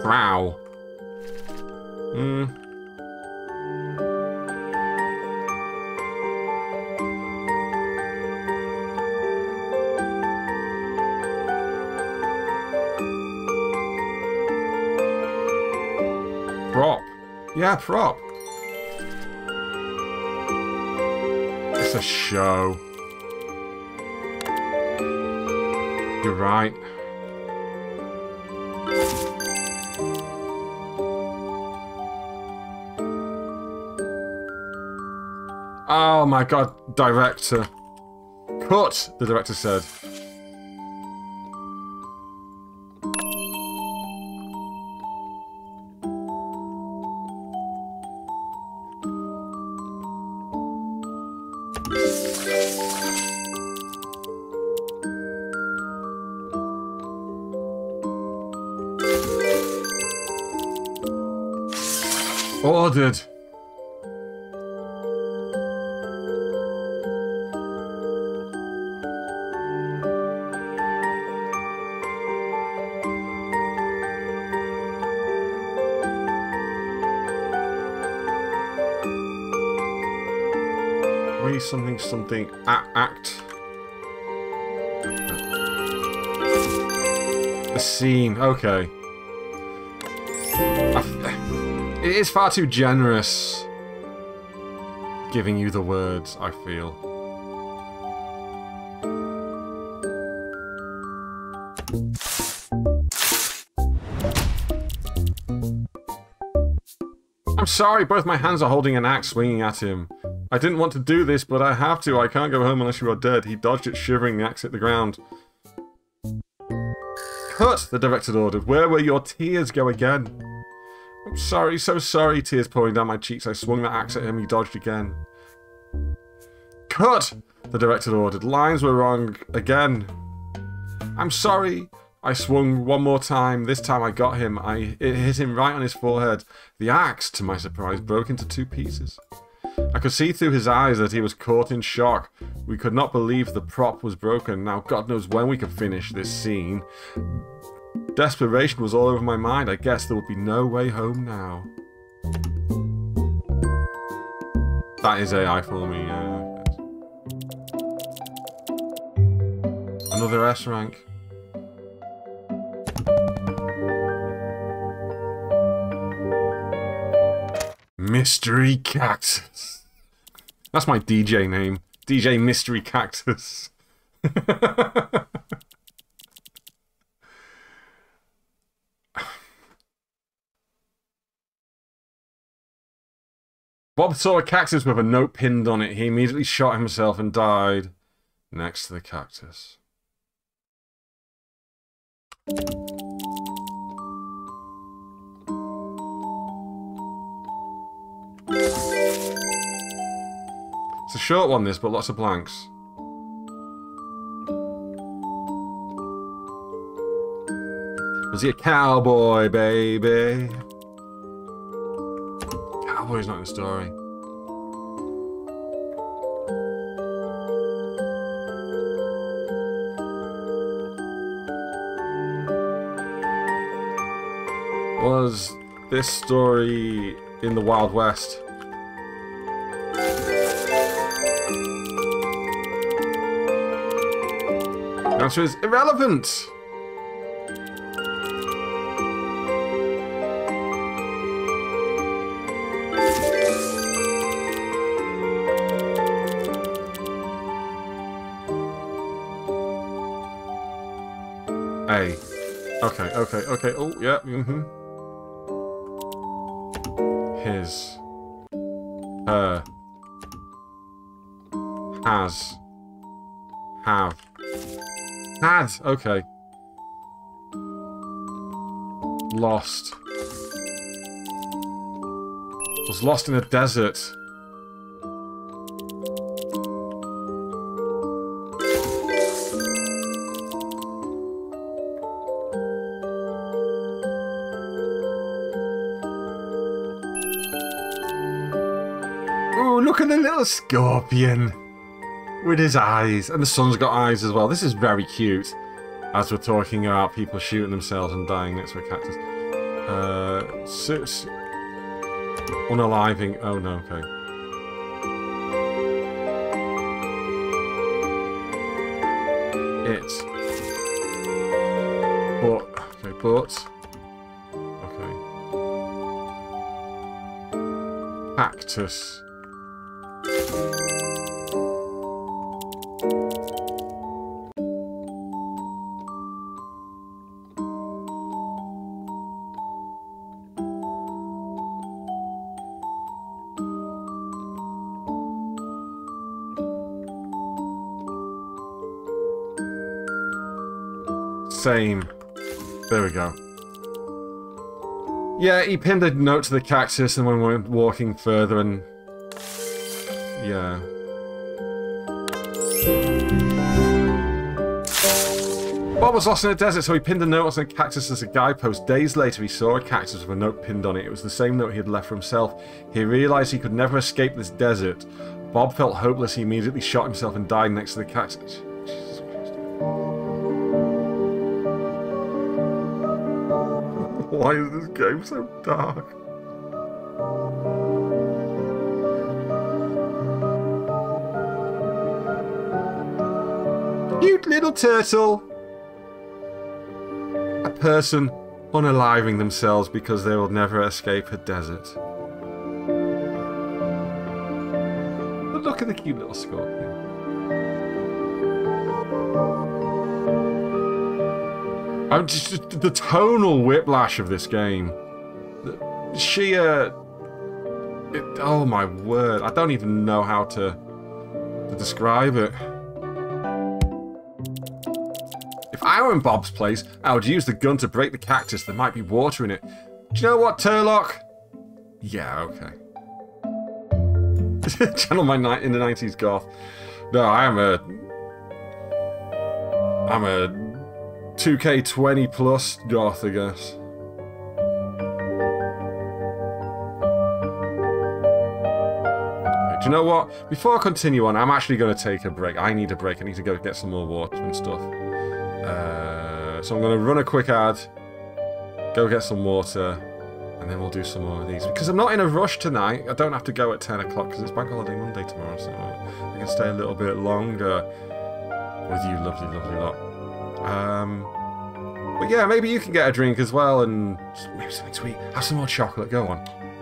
Wow. Hmm. Prop. Yeah, prop. It's a show. Right. Oh my god, director. Cut, the director said. Way something something act. The scene, okay. It is far too generous giving you the words, I feel. I'm sorry, both my hands are holding an axe swinging at him. I didn't want to do this, but I have to. I can't go home unless you are dead. He dodged it, shivering, the axe hit the ground. Cut, the director ordered. Where will your tears go again? Sorry, so sorry, tears pouring down my cheeks. I swung the axe at him, he dodged again. Cut, the director ordered. Lines were wrong again. I'm sorry. I swung one more time. This time I got him. I it hit him right on his forehead. The axe, to my surprise, broke into two pieces. I could see through his eyes that he was caught in shock. We could not believe the prop was broken. Now, God knows when we could finish this scene. Desperation was all over my mind. I guess there would be no way home now. That is AI for me, yeah. Another S rank. Mystery Cactus. That's my DJ name. DJ Mystery Cactus. Bob saw a cactus with a note pinned on it. He immediately shot himself and died next to the cactus. It's a short one, this, but lots of blanks. Was he a cowboy, baby? Cowboy's not in the story. Was this story in the Wild West? The answer is irrelevant. Okay, okay. Oh, yeah, mm-hmm. His. Her. Has. Have. Had, okay. Lost. Was lost in a desert. Scorpion with his eyes. And the sun's got eyes as well. This is very cute. As we're talking about people shooting themselves and dying next to a cactus. Uh, six. Unaliving. Oh no, okay. It. But. Okay, but. Okay. Cactus. Same. There we go. Yeah, he pinned a note to the cactus and when we were walking further and... Yeah. Bob was lost in the desert, so he pinned a note on a cactus as a guidepost. Days later, he saw a cactus with a note pinned on it. It was the same note he had left for himself. He realized he could never escape this desert. Bob felt hopeless. He immediately shot himself and died next to the cactus. Why is this game so dark? Cute little turtle! A person unaliving themselves because they will never escape a desert. But look at the cute little scorpion. I'm just the tonal whiplash of this game. The sheer. Uh, it, oh my word! I don't even know how to to describe it. If I were in Bob's place, I would use the gun to break the cactus. There might be water in it. Do you know what, Turlock? Yeah, okay. Channel my night in the 90s goth. No, I am a. I'm a 2K20 plus goth, I guess. Do you know what? Before I continue on, I'm actually going to take a break. I need a break. I need to go get some more water and stuff. Uh, so I'm going to run a quick ad, go get some water, and then we'll do some more of these. Because I'm not in a rush tonight. I don't have to go at 10 o'clock because it's Bank Holiday Monday tomorrow, so I can stay a little bit longer with you lovely, lovely lot. Um, but yeah, maybe you can get a drink as well and maybe something sweet. Have some more chocolate. Go on.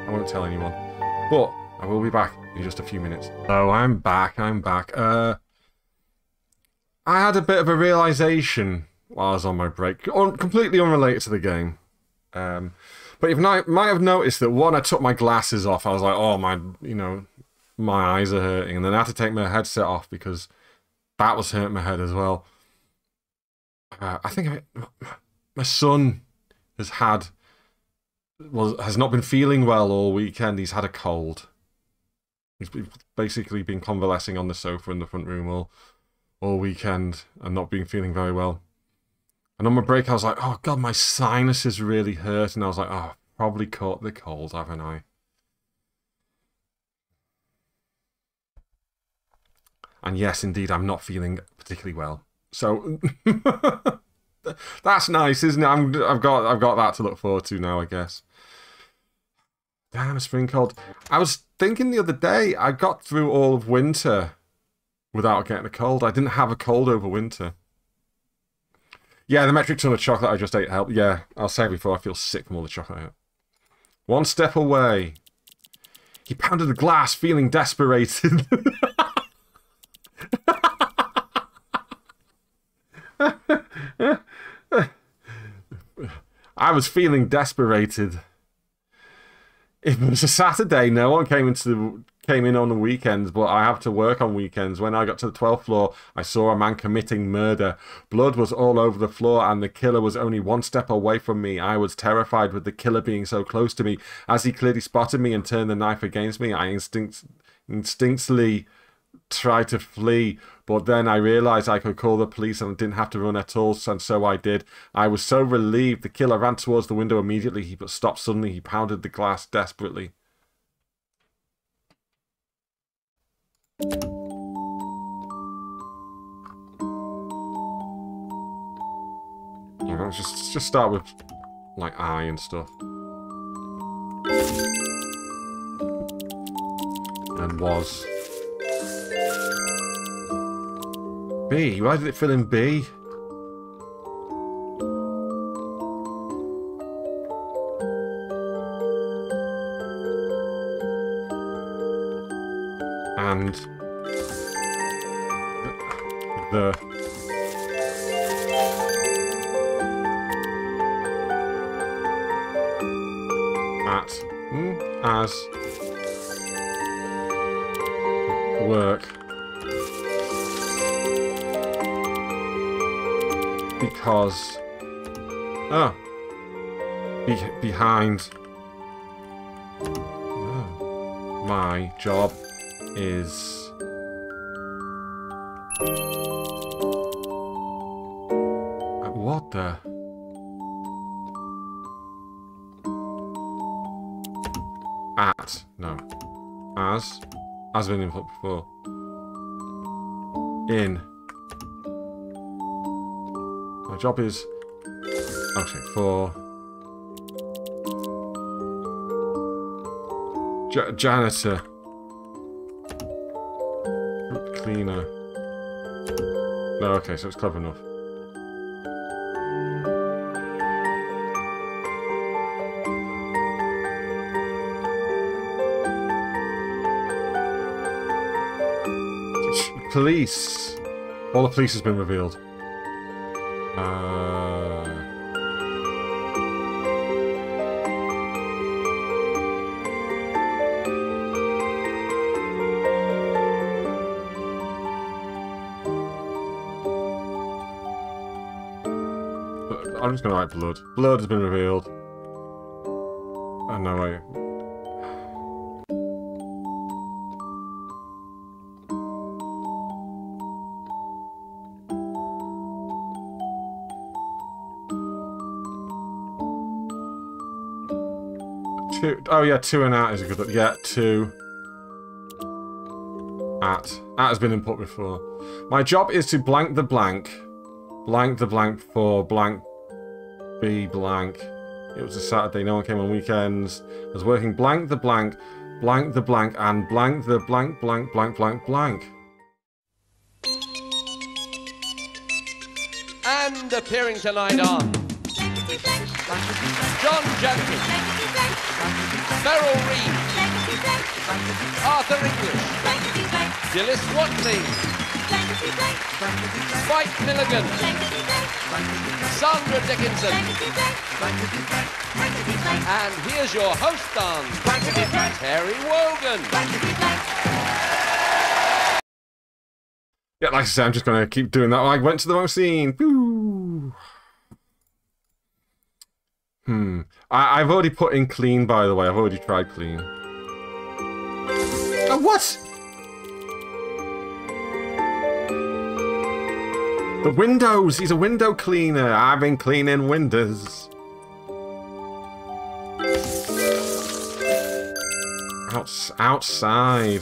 I won't tell anyone. But I will be back in just a few minutes. Oh, I'm back. I'm back. Uh, I had a bit of a realization while I was on my break, un completely unrelated to the game. Um, but you might might have noticed that when I took my glasses off, I was like, oh my, you know, my eyes are hurting, and then I had to take my headset off because that was hurting my head as well. Uh, I think I, my son has had well has not been feeling well all weekend. He's had a cold. He's basically been convalescing on the sofa in the front room all all weekend and not been feeling very well. And on my break, I was like, "Oh God, my sinuses really hurt," and I was like, "Oh, probably caught the cold, haven't I?" And yes, indeed, I'm not feeling particularly well. So That's nice, isn't it? I'm, I've got I've got that to look forward to now, I guess. Damn, a spring cold. I was thinking the other day, I got through all of winter without getting a cold. I didn't have a cold over winter. Yeah, the metric ton of chocolate I just ate helped. Yeah, I'll say before I feel sick from all the chocolate. One step away. He pounded the glass, feeling desperated. I was feeling desperated. It was a Saturday. No one came into the, came in on the weekends, but I have to work on weekends. When I got to the 12th floor, I saw a man committing murder. Blood was all over the floor, and the killer was only one step away from me. I was terrified with the killer being so close to me. As he clearly spotted me and turned the knife against me, I instinct, instinctively tried to flee, but then I realized I could call the police and I didn't have to run at all, and so I did. I was so relieved. The killer ran towards the window immediately, he but stopped suddenly. He pounded the glass desperately. Let's just just start with like I and stuff. And was. B? Why did it fill in B? And the at hmm, as work because oh be, behind oh, my job is Uh, what the? At no. As as been input before. In my job is okay for ja janitor. Cleaner. No okay so it's clever enough. Police. All the police has been revealed gonna write blood. Blood has been revealed. Oh, no way. Two. Oh yeah, two and out is a good. Yeah, two. At. At has been input before. My job is to blank the blank. Blank the blank for blank be blank. It was a Saturday, no one came on weekends. I was working blank the blank, blank the blank, and blank the blank blank blank blank blank. And appearing tonight on John Jenkins, Beryl Reid, Arthur English, Dilys Watling, Spike Milligan, Sandra Dickinson, and here's your host on Terry Wogan. Yeah, like I said, I'm just gonna keep doing that. I went to the wrong scene. Woo. Hmm. I, I've already put in clean, by the way. I've already tried clean. Oh, what? The windows! He's a window cleaner! I've been cleaning windows. Outs outside.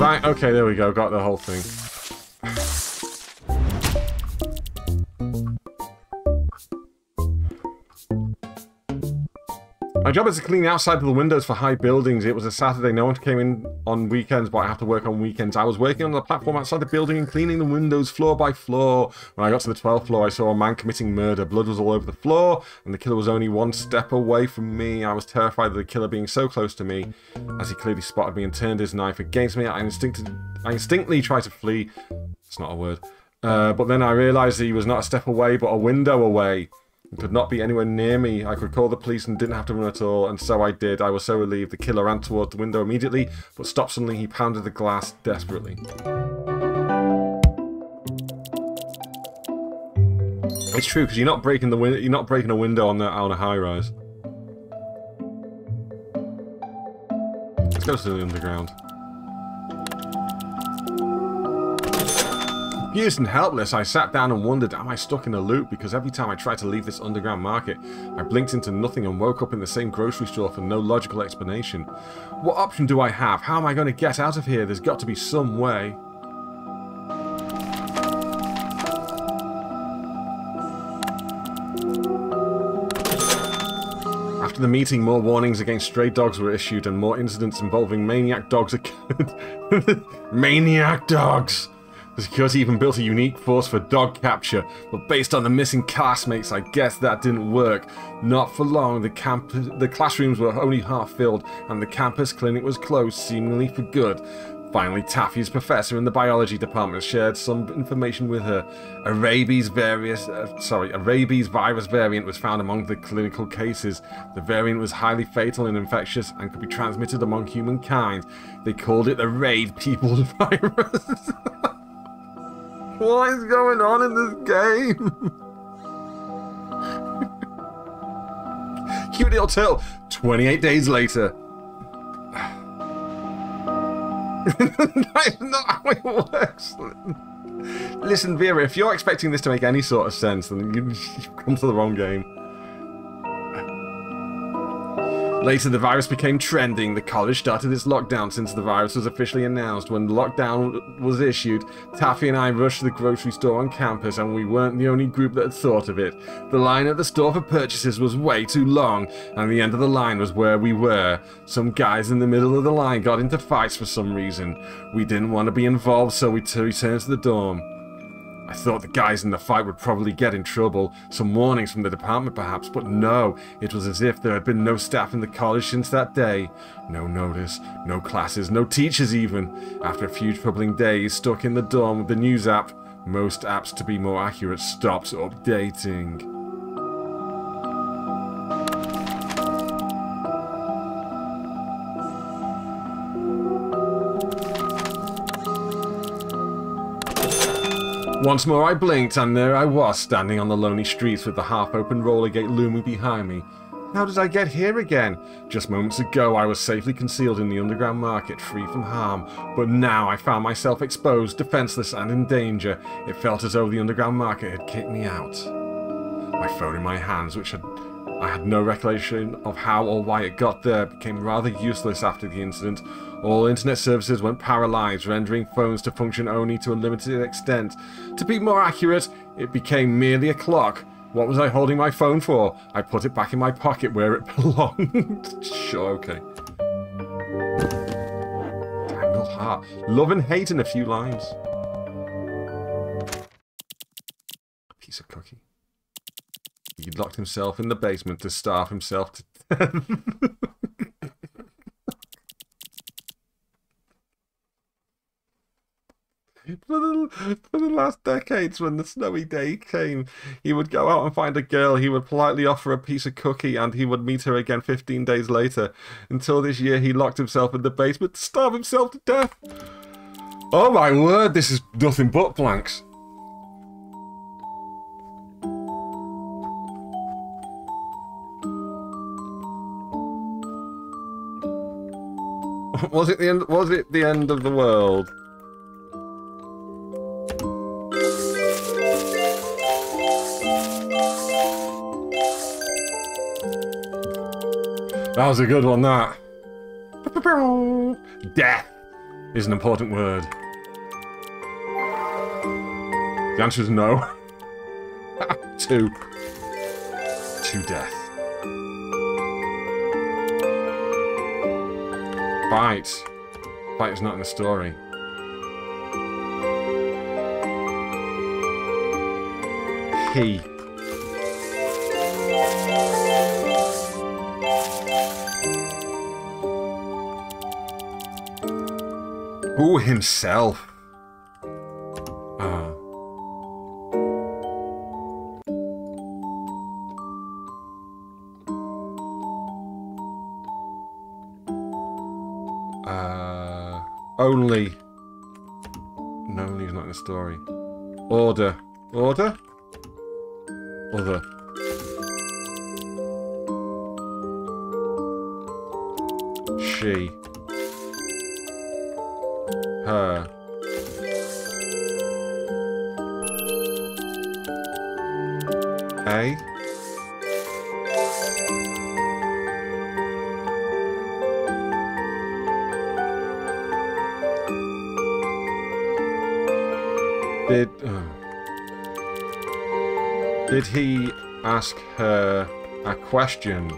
Right, okay, there we go. Got the whole thing. My job is to clean the outside of the windows for high buildings. It was a Saturday. No one came in on weekends, but I have to work on weekends. I was working on the platform outside the building and cleaning the windows floor by floor. When I got to the 12th floor, I saw a man committing murder. Blood was all over the floor, and the killer was only one step away from me. I was terrified of the killer being so close to me. As he clearly spotted me and turned his knife against me, I, instincted, I instinctly tried to flee. It's not a word. Uh, but then I realised he was not a step away, but a window away. Could not be anywhere near me. I could call the police and didn't have to run at all, and so I did. I was so relieved. The killer ran towards the window immediately, but stopped suddenly. He pounded the glass desperately. It's true because you're not breaking the win- you're not breaking a window on the on a high rise. Let's go to the underground. Confused and helpless, I sat down and wondered, am I stuck in a loop? Because every time I tried to leave this underground market, I blinked into nothing and woke up in the same grocery store for no logical explanation. What option do I have? How am I going to get out of here? There's got to be some way. After the meeting, more warnings against stray dogs were issued and more incidents involving maniac dogs occurred. maniac dogs! The security even built a unique force for dog capture, but based on the missing classmates, I guess that didn't work. Not for long, the camp the classrooms were only half filled, and the campus clinic was closed, seemingly for good. Finally, Taffy's professor in the biology department shared some information with her. A rabies various, uh, sorry, a rabies virus variant was found among the clinical cases. The variant was highly fatal and infectious and could be transmitted among humankind. They called it the raid People virus. What is going on in this game? Cute little turtle. 28 days later. that is not how it works. Listen, Vera, if you're expecting this to make any sort of sense, then you've come to the wrong game. Later, the virus became trending. The college started its lockdown since the virus was officially announced. When the lockdown was issued, Taffy and I rushed to the grocery store on campus, and we weren't the only group that had thought of it. The line at the store for purchases was way too long, and the end of the line was where we were. Some guys in the middle of the line got into fights for some reason. We didn't want to be involved, so we returned to the dorm. I thought the guys in the fight would probably get in trouble, some warnings from the department perhaps, but no, it was as if there had been no staff in the college since that day. No notice, no classes, no teachers even. After a few troubling days stuck in the dorm with the news app, most apps to be more accurate stopped updating. Once more I blinked, and there I was, standing on the lonely streets with the half-open roller gate looming behind me. How did I get here again? Just moments ago I was safely concealed in the underground market, free from harm, but now I found myself exposed, defenseless and in danger. It felt as though the underground market had kicked me out. My phone in my hands, which had I had no recollection of how or why it got there, became rather useless after the incident. All internet services went paralysed, rendering phones to function only to a limited extent. To be more accurate, it became merely a clock. What was I holding my phone for? I put it back in my pocket where it belonged. sure, okay. Tangled heart. Love and hate in a few lines. Piece of cookie. He locked himself in the basement to starve himself to death. For the, for the last decades, when the snowy day came, he would go out and find a girl. He would politely offer a piece of cookie, and he would meet her again 15 days later. Until this year, he locked himself in the basement to starve himself to death. Oh my word, this is nothing but blanks. was it the end? Was it the end of the world? That was a good one, that. Death. is an important word. The answer is no. Two. To death. Fight. Fight is not in the story. He. Ooh, himself. Question?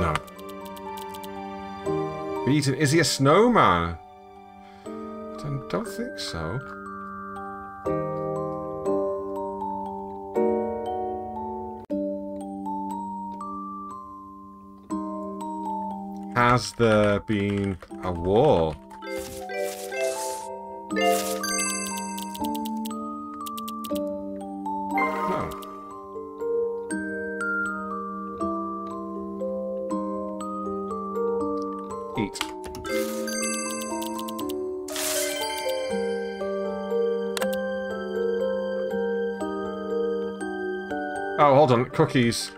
No. Beaten. Is he a snowman? I don't, don't think so. Has there been a war? Cookies.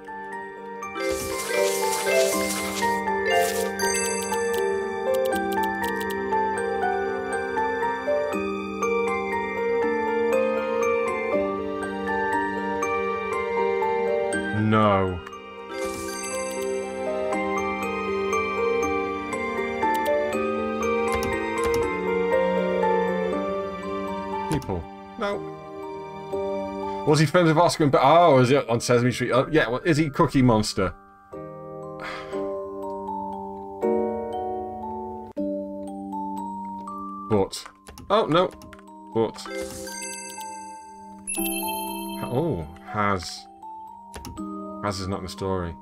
Was he friends with Oscar and... Oh, is it on Sesame Street? Oh, yeah, well, is he Cookie Monster? But... Oh, no. But... Oh, has... Has is not in the story.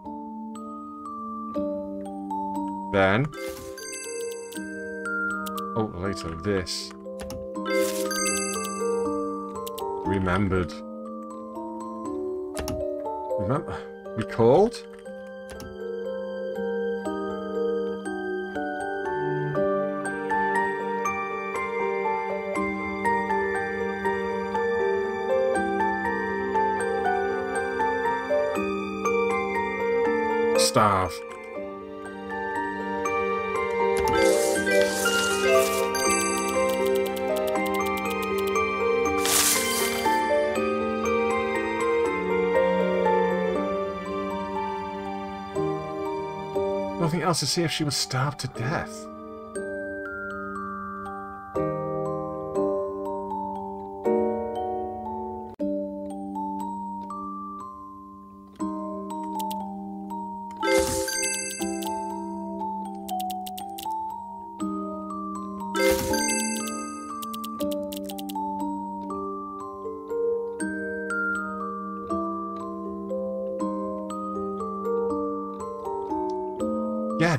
Then... Oh, later, this. Remembered. Remember? Recalled? Starve. To see if she was starved to death.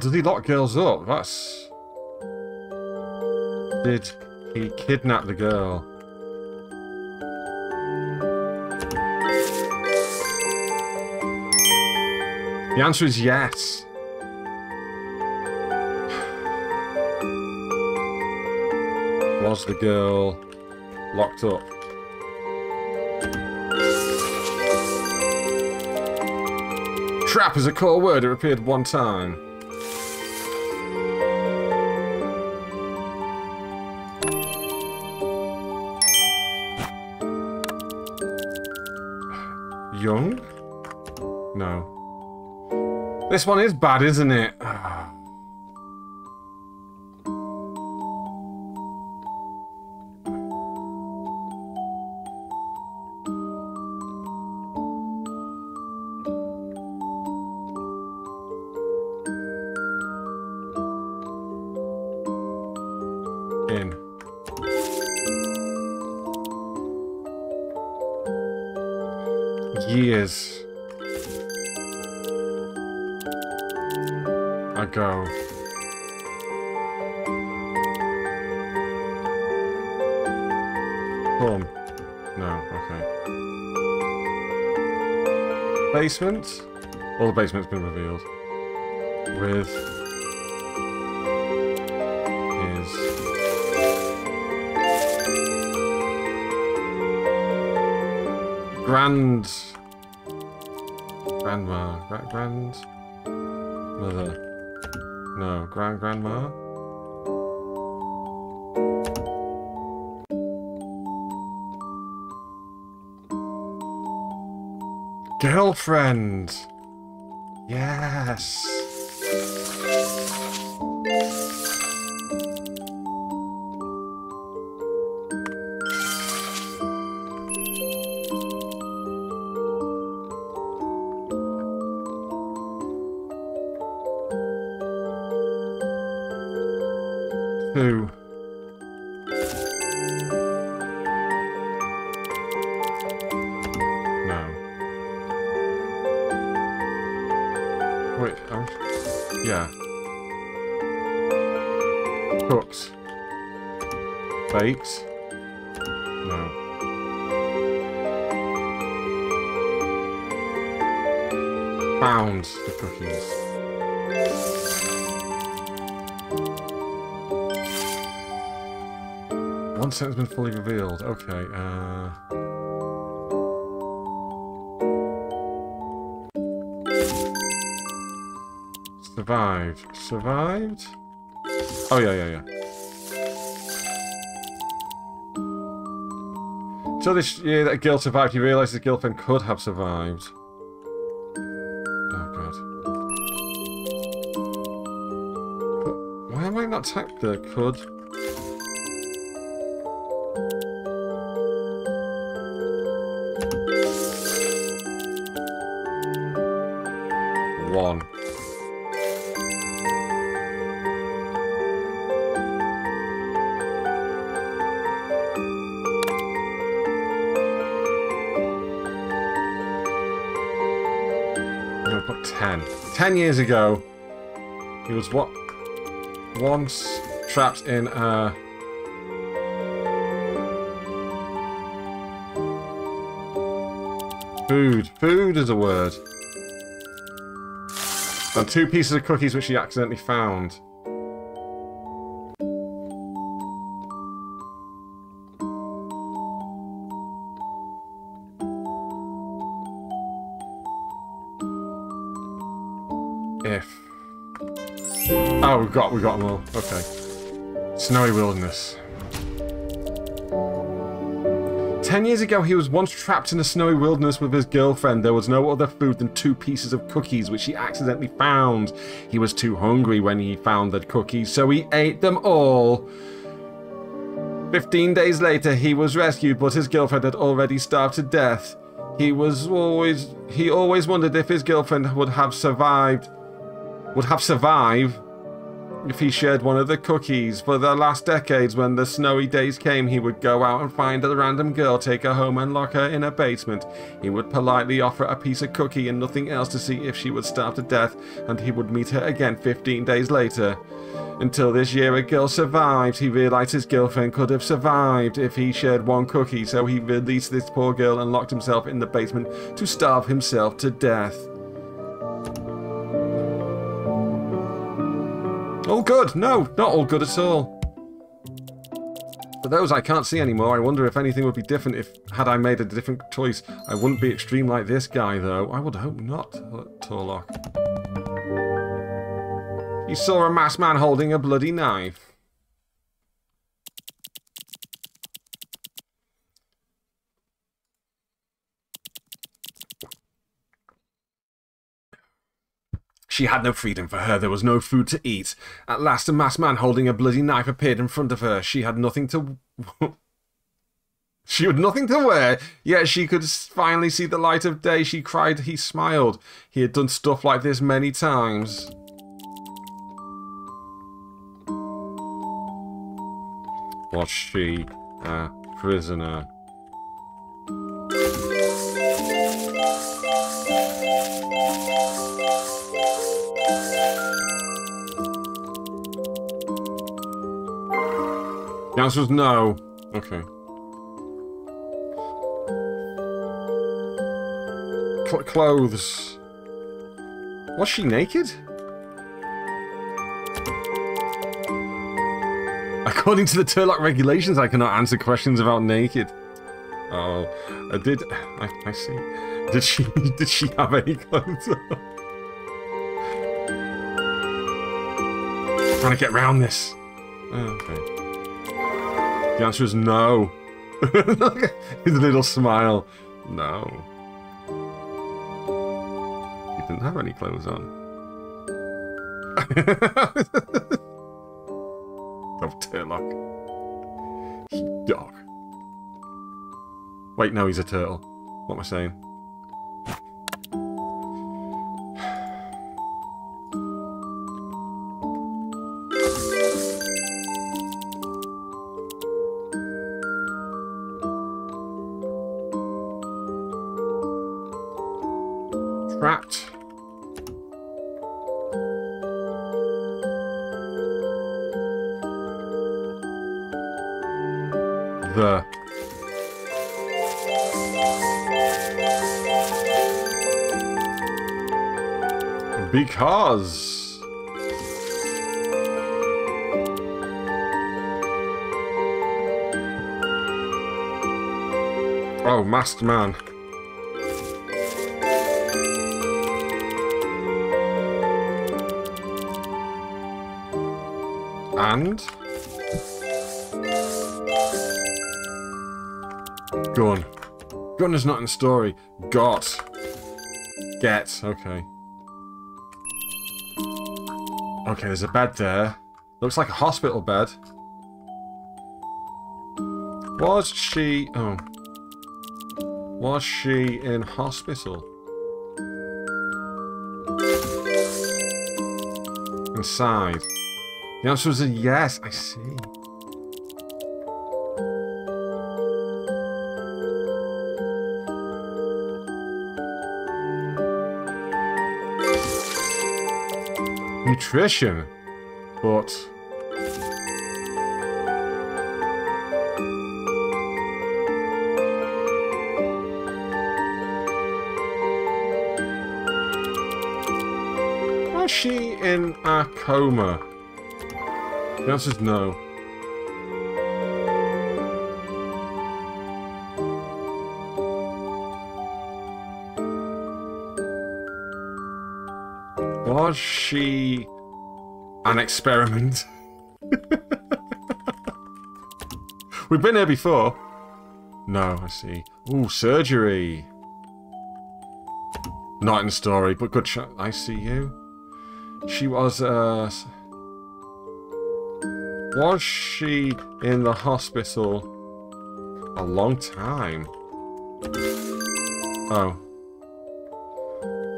Does he lock girls up? That's... Did he kidnap the girl? The answer is yes. Was the girl locked up? Trap is a core word. It appeared one time. This one is bad, isn't it? Basement? All the basement's been revealed. With his grand grandma gra grand mother no grand grandma girlfriend. Yes been fully revealed. Okay, uh... Survived. Survived? Oh, yeah, yeah, yeah. So this year that girl survived, he realised his girlfriend could have survived. Oh, God. But why am I not typed there? could? Years ago, he was what? Once trapped in a. Food. Food is a word. And two pieces of cookies which he accidentally found. If. Oh, we've got we've got them all. Okay. Snowy wilderness. Ten years ago, he was once trapped in a snowy wilderness with his girlfriend. There was no other food than two pieces of cookies, which he accidentally found. He was too hungry when he found the cookies, so he ate them all. Fifteen days later, he was rescued, but his girlfriend had already starved to death. He was always he always wondered if his girlfriend would have survived, would have survived if he shared one of the cookies. For the last decades, when the snowy days came, he would go out and find a random girl, take her home, and lock her in a basement. He would politely offer a piece of cookie and nothing else to see if she would starve to death, and he would meet her again 15 days later. Until this year, a girl survived. He realized his girlfriend could have survived if he shared one cookie, so he released this poor girl and locked himself in the basement to starve himself to death. All good. No, not all good at all. For those I can't see anymore, I wonder if anything would be different if had I made a different choice. I wouldn't be extreme like this guy, though. I would hope not, Turlock. He saw a masked man holding a bloody knife. She had no freedom. For her, there was no food to eat. At last, a masked man holding a bloody knife appeared in front of her. She had nothing to. she had nothing to wear, yet she could finally see the light of day. She cried, he smiled. He had done stuff like this many times. Was she a prisoner? The answer is no. Okay. Cl clothes. Was she naked? According to the Turlock regulations, I cannot answer questions about naked. Oh, I did. I, I see. Did she? Did she have any clothes Trying to get round this. Oh, okay. The answer is no. His little smile. No. He didn't have any clothes on. oh, Turlock. Dog. Wait, no, he's a turtle. What am I saying? Because. Oh, masked man. And? Gun. Gun is not in the story. Got. Get. Okay. Okay, there's a bed there. Looks like a hospital bed. Was she... Oh. Was she in hospital? Inside. The answer was a yes. I see. Nutrition. But... Was she in a coma? The is no. Was she an experiment? We've been here before. No, I see. Ooh, surgery. Not in story, but good shot. I see you. She was, uh... Was she in the hospital a long time? Oh.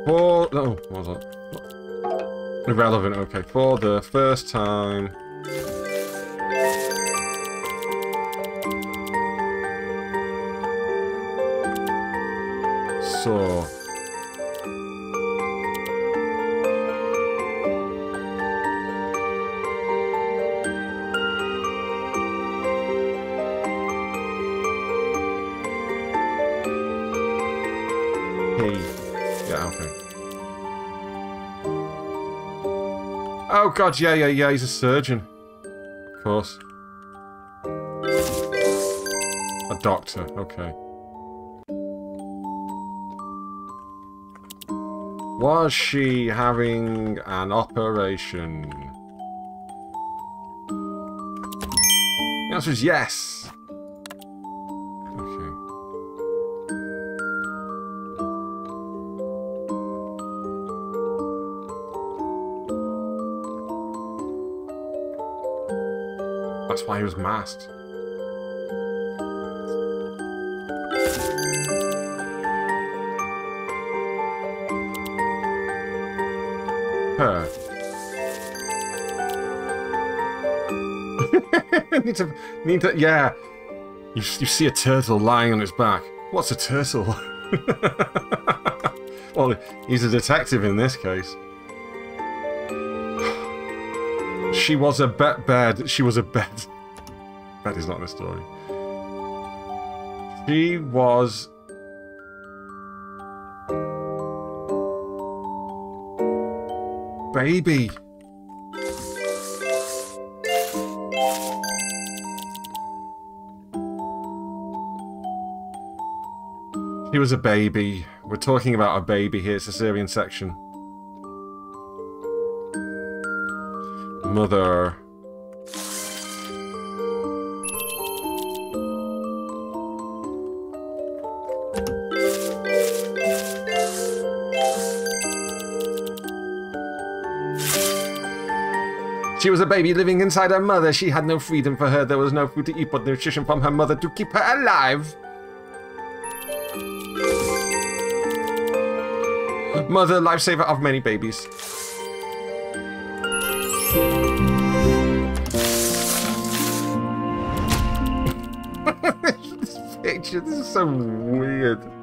Oh, what was it? Irrelevant, okay. For the first time... Oh god, yeah, yeah, yeah, he's a surgeon. Of course. A doctor, okay. Was she having an operation? The answer is yes. He was need to, need to, yeah. You, you see a turtle lying on its back. What's a turtle? well, he's a detective in this case. She was a bed. She was a bed. Is not the story. She was. Baby. He was a baby. We're talking about a baby here. It's a Caesarean section. Mother. She was a baby living inside her mother. She had no freedom for her. There was no food to eat but nutrition from her mother to keep her alive. Mother, lifesaver of many babies. this picture, this is so weird.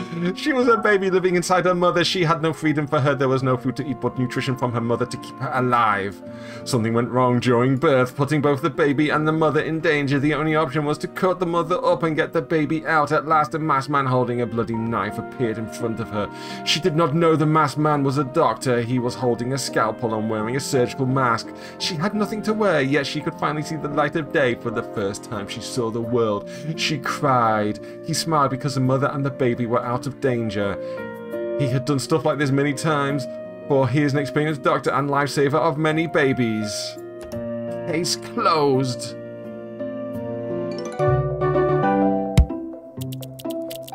She was a baby living inside her mother. She had no freedom for her. There was no food to eat but nutrition from her mother to keep her alive. Something went wrong during birth, putting both the baby and the mother in danger. The only option was to cut the mother up and get the baby out. At last, a masked man holding a bloody knife appeared in front of her. She did not know the masked man was a doctor. He was holding a scalpel and wearing a surgical mask. She had nothing to wear, yet she could finally see the light of day for the first time she saw the world. She cried. He smiled because the mother and the baby were out of danger. He had done stuff like this many times, for he is an experienced doctor and lifesaver of many babies. Case closed.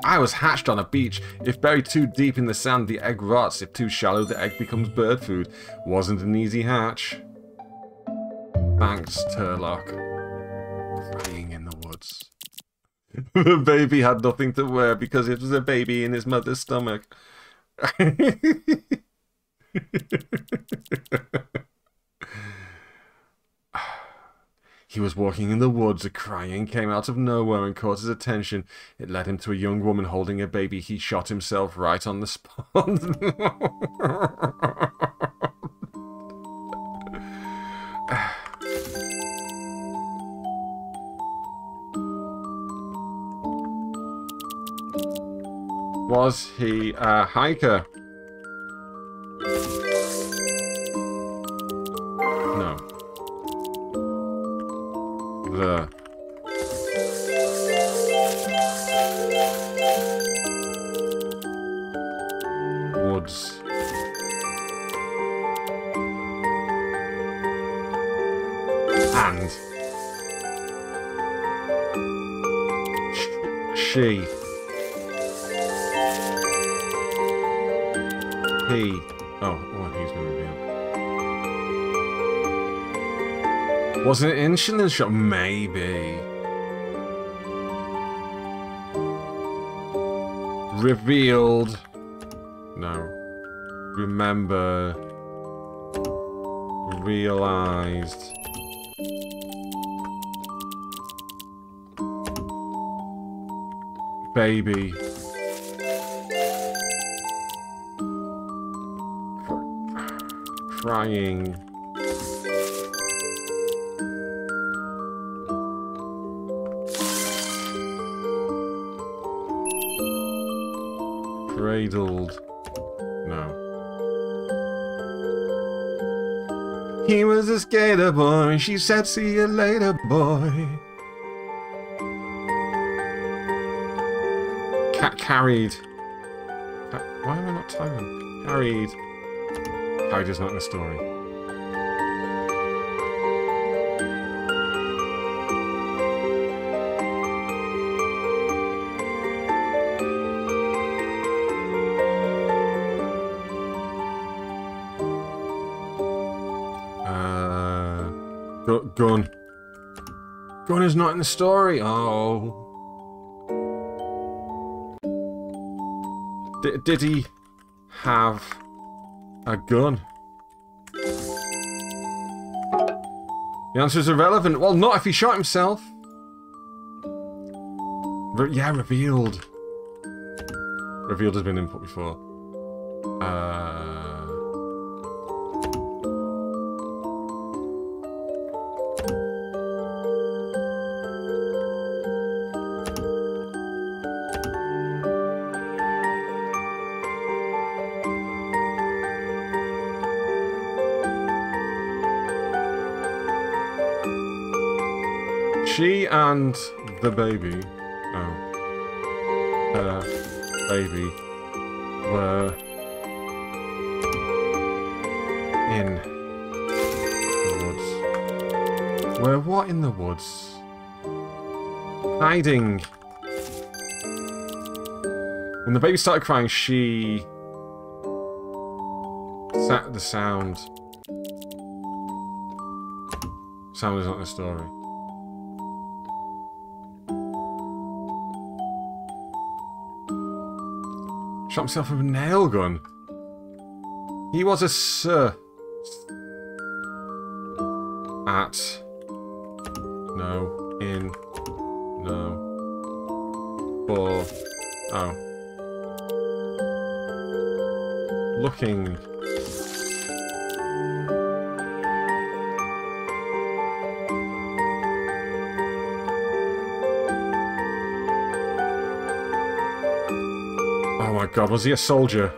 I was hatched on a beach. If buried too deep in the sand, the egg rots. If too shallow, the egg becomes bird food. Wasn't an easy hatch. Thanks, Turlock. The baby had nothing to wear because it was a baby in his mother's stomach. he was walking in the woods, a crying came out of nowhere and caught his attention. It led him to a young woman holding a baby. He shot himself right on the spot. Was he a hiker? No. The. Woods. And. Sh- she. He. Oh, well, he's been revealed. Was it in insulin shot? Maybe. Revealed. No. Remember. Realized. Baby. Crying. Cradled. No. He was a skater boy. She said, see you later, boy. Cat carried. Why am I not timing? Carried. Is not in the story. Uh, gun. Gun is not in the story. Oh. D- did he have a gun? The answer is irrelevant. Well, not if he shot himself. Re- yeah, revealed. Revealed has been input before. She and the baby, oh, baby, were in the woods. Were what in the woods? Hiding. When the baby started crying, she sat the sound. Sound is not the story. Shot himself with a nail gun. He was a sir. At. No. In. No. For. Oh. Looking. God, was he a soldier?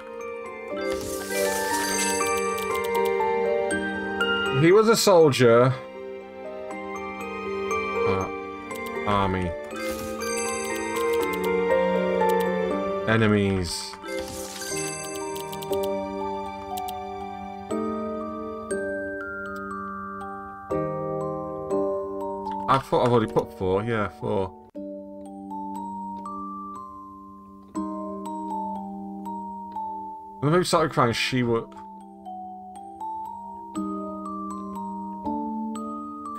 He was a soldier. Uh, army. Enemies. I thought I've already put four. Yeah, four. When the baby started crying, she would...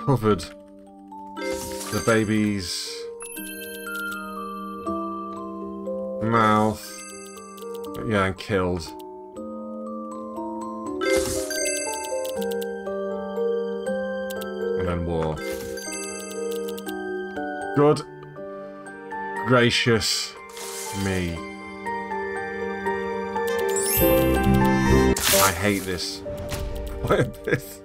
Covered the baby's mouth. Yeah, and killed. And then war. Good gracious me. I hate this. What is this?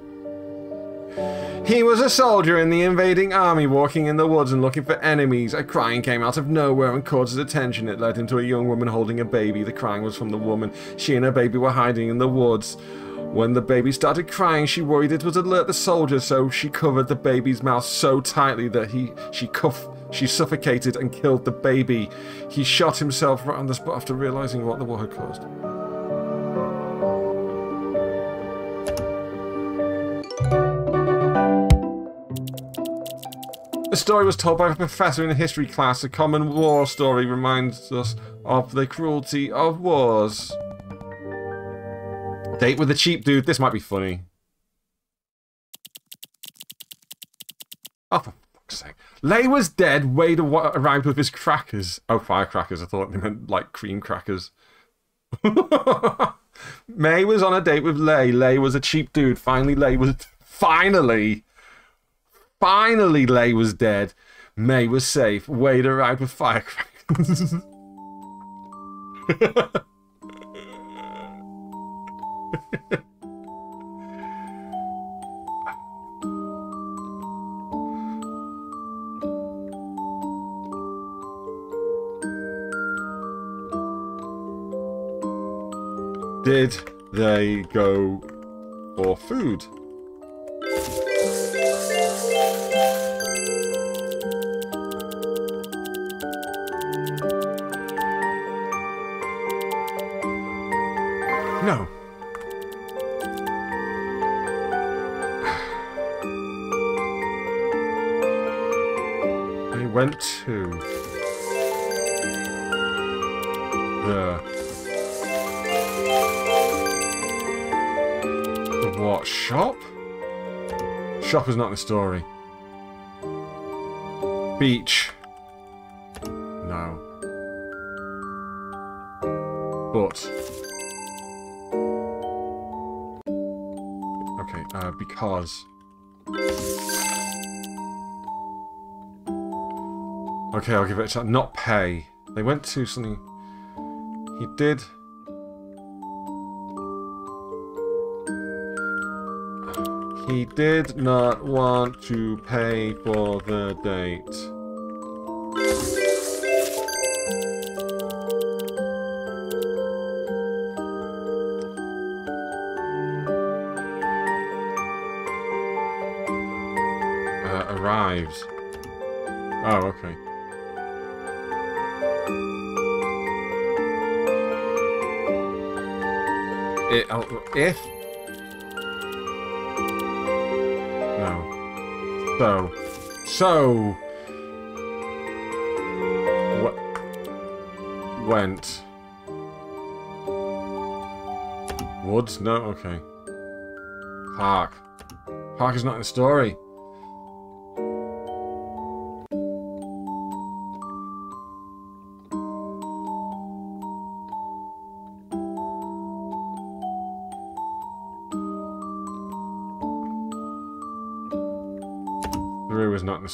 He was a soldier in the invading army walking in the woods and looking for enemies. A crying came out of nowhere and caught his attention. It led him to a young woman holding a baby. The crying was from the woman. She and her baby were hiding in the woods. When the baby started crying, she worried it would alert the soldier, so she covered the baby's mouth so tightly that he she she suffocated and killed the baby. He shot himself right on the spot after realizing what the war had caused. Story was told by a professor in a history class. A common war story reminds us of the cruelty of wars. Date with a cheap dude. This might be funny. Oh, for fuck's sake. Lay was dead. Wade arrived with his crackers. Oh, firecrackers. I thought they meant like cream crackers. May was on a date with Lay. Lay was a cheap dude. Finally, Lay was. Finally! Finally, Lay was dead. May was safe. Wade arrived with firecrackers. Did they go for food? What shop? Shop is not the story. Beach. No. But. Okay, uh, because. Okay, I'll give it a shot. Not pay. They went to something. He did. He did not want to pay for the date. Uh, arrives. Oh, okay. It, oh, if so so what went woods? No, okay. Park. Park is not in the story.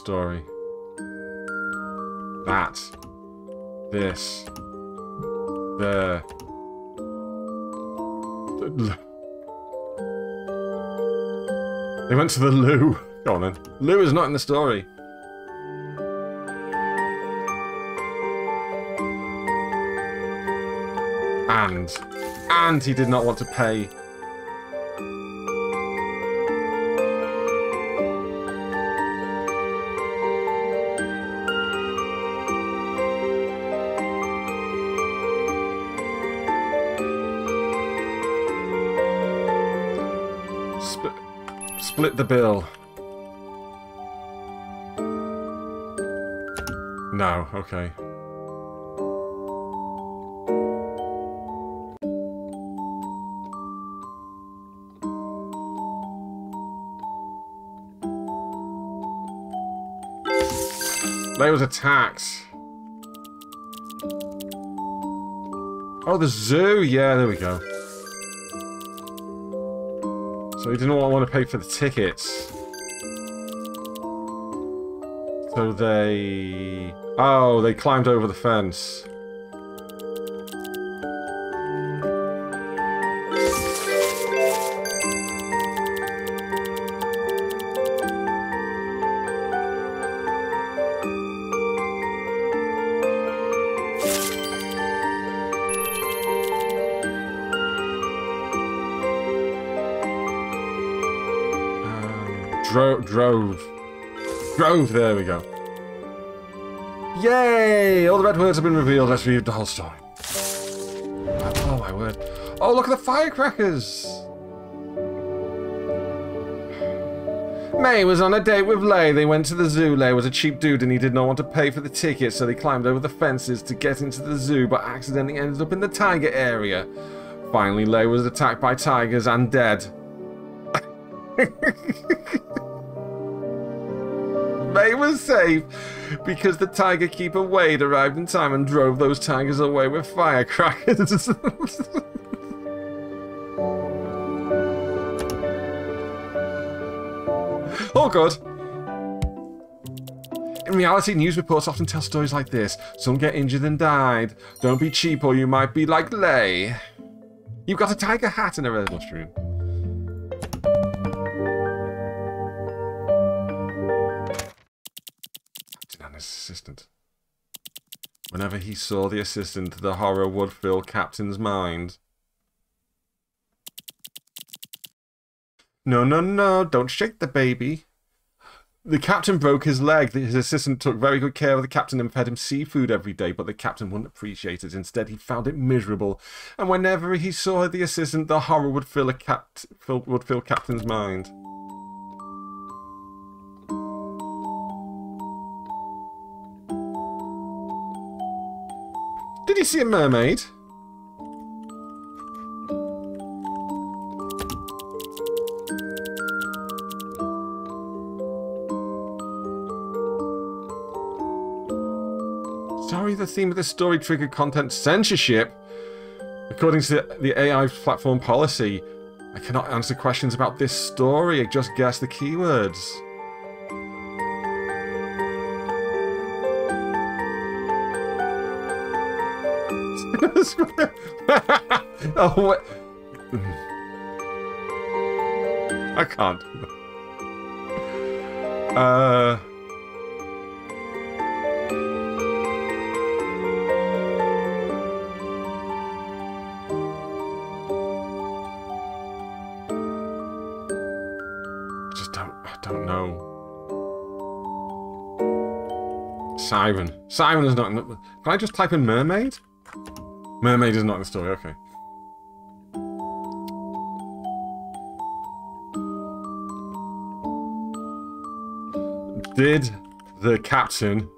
Story. That. This. There. The- They went to the loo. Go on then. Loo is not in the story. And. And he did not want to pay. The bill. No, okay. They was attacked. Oh, the zoo. Yeah, there we go. So he didn't want to pay for the tickets. So they... Oh, they climbed over the fence. Drove, there we go. Yay! All the red words have been revealed. Let's read the whole story. Oh my word. Oh, look at the firecrackers! May was on a date with Lay. They went to the zoo. Lay was a cheap dude and he did not want to pay for the ticket, so they climbed over the fences to get into the zoo, but accidentally ended up in the tiger area. Finally, Lay was attacked by tigers and dead. Because the tiger keeper Wade arrived in time and drove those tigers away with firecrackers. oh god. In reality, news reports often tell stories like this. Some get injured and died. Don't be cheap or you might be like Lay. You've got a tiger hat in a red mushroom. Assistant. Whenever he saw the assistant, the horror would fill Captain's mind. No, no, no, don't shake the baby. The captain broke his leg. His assistant took very good care of the captain and fed him seafood every day, but the captain wouldn't appreciate it. Instead, he found it miserable. And whenever he saw the assistant, the horror would fill a cap fill, would fill captain's mind. Did he see a mermaid? Sorry, the theme of this story triggered content censorship. According to the AI platform policy, I cannot answer questions about this story, I just guess the keywords. oh, what? I can't. Uh. Just don't. I don't know. Simon. Simon is not. Can I just type in mermaid? Mermaid is not in the story. Okay. Did the captain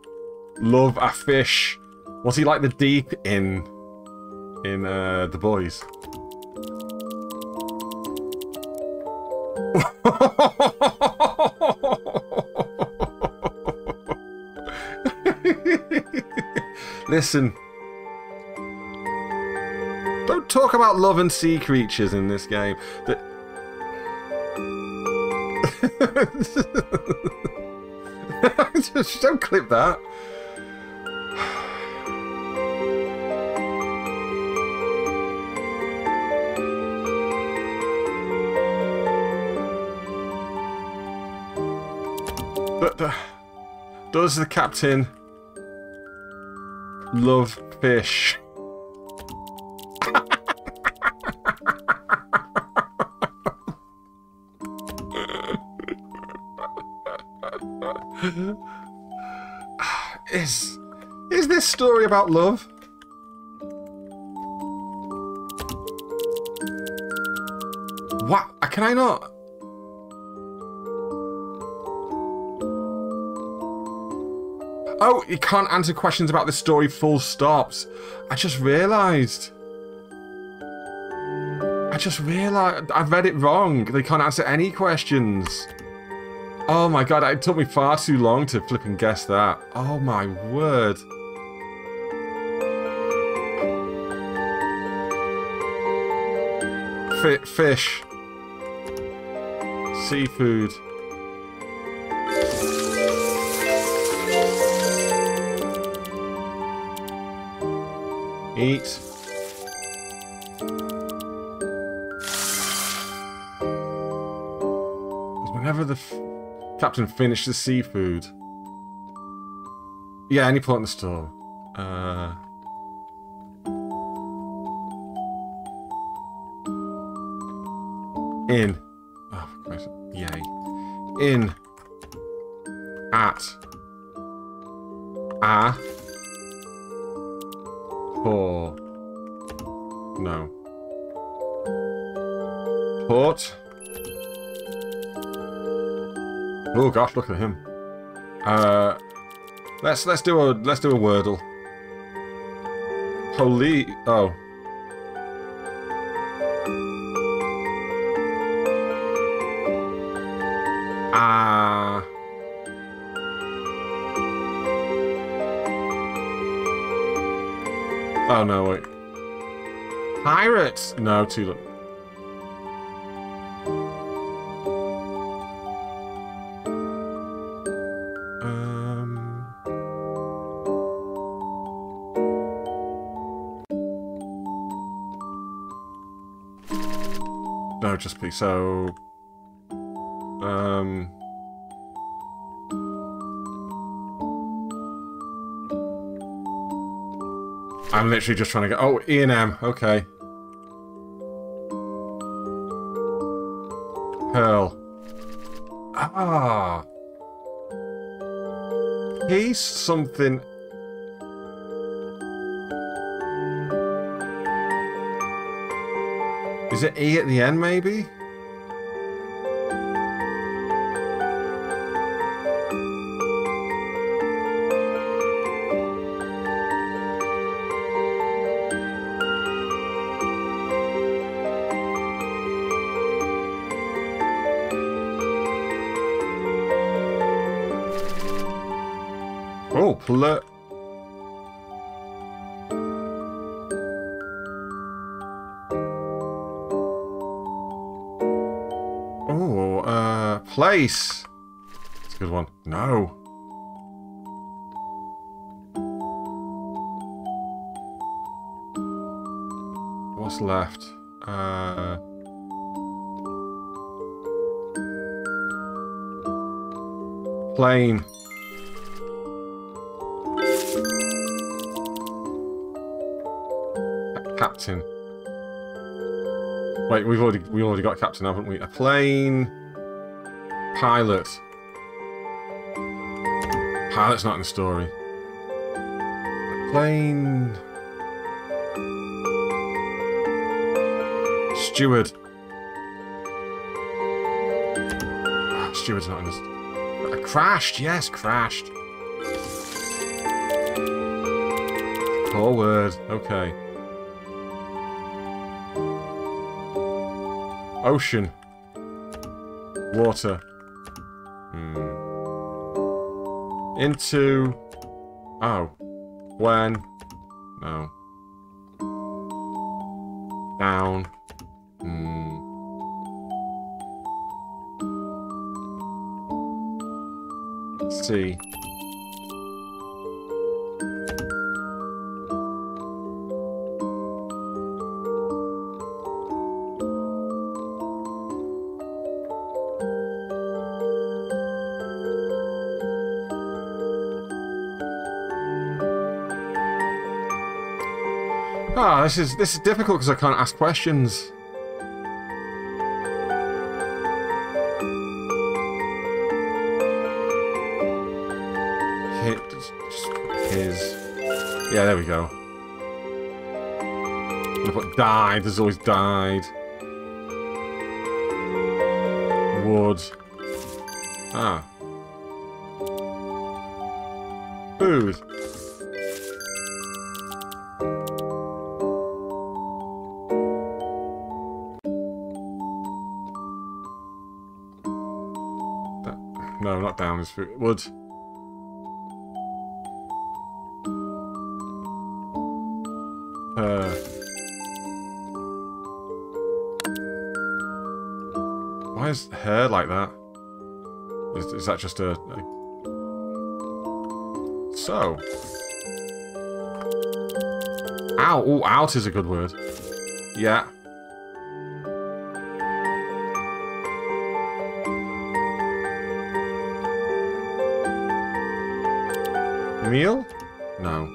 love a fish? Was he like the deep in in uh, the boys? Listen. Talk about love and sea creatures in this game. The- Just don't clip that. But uh, does the captain love fish? Story about love? What? Uh, can I not? Oh, you can't answer questions about this story full stops. I just realised. I just realised. I've read it wrong. They can't answer any questions. Oh my god, it took me far too long to flip and guess that. Oh my word. Fish. Seafood. Eat. Whenever the captain finished the seafood. Yeah, any point in the store. Uh... In. Oh. Yay. In. At. A. For. No. Port. Oh gosh, look at him. Uh, let's let's do a let's do a wordle. Holy oh. No, too late. No, just please. So, um, I'm literally just trying to get. Oh, E and M. Okay. He's something. Is it E at the end, maybe? Place. It's a good one. No. What's left? Uh... Plane. Captain. Wait, we've already we already got captain, haven't we? A plane. Pilot. Pilot's not in the story. A plane. Steward. Steward's not in this. Uh, crashed, yes, crashed. Forward, okay. Ocean. Water. Into. Oh. When. No. Down. Hmm. Sea. This is this is difficult because I can't ask questions. Hit his. Yeah, there we go. I put died. There's always died. Wood. Ah. Booth. Not down. It's wood. Uh. Why is hair like that? Is, is that just a, a... So. Ow. Out is a good word. Yeah. Meal? No.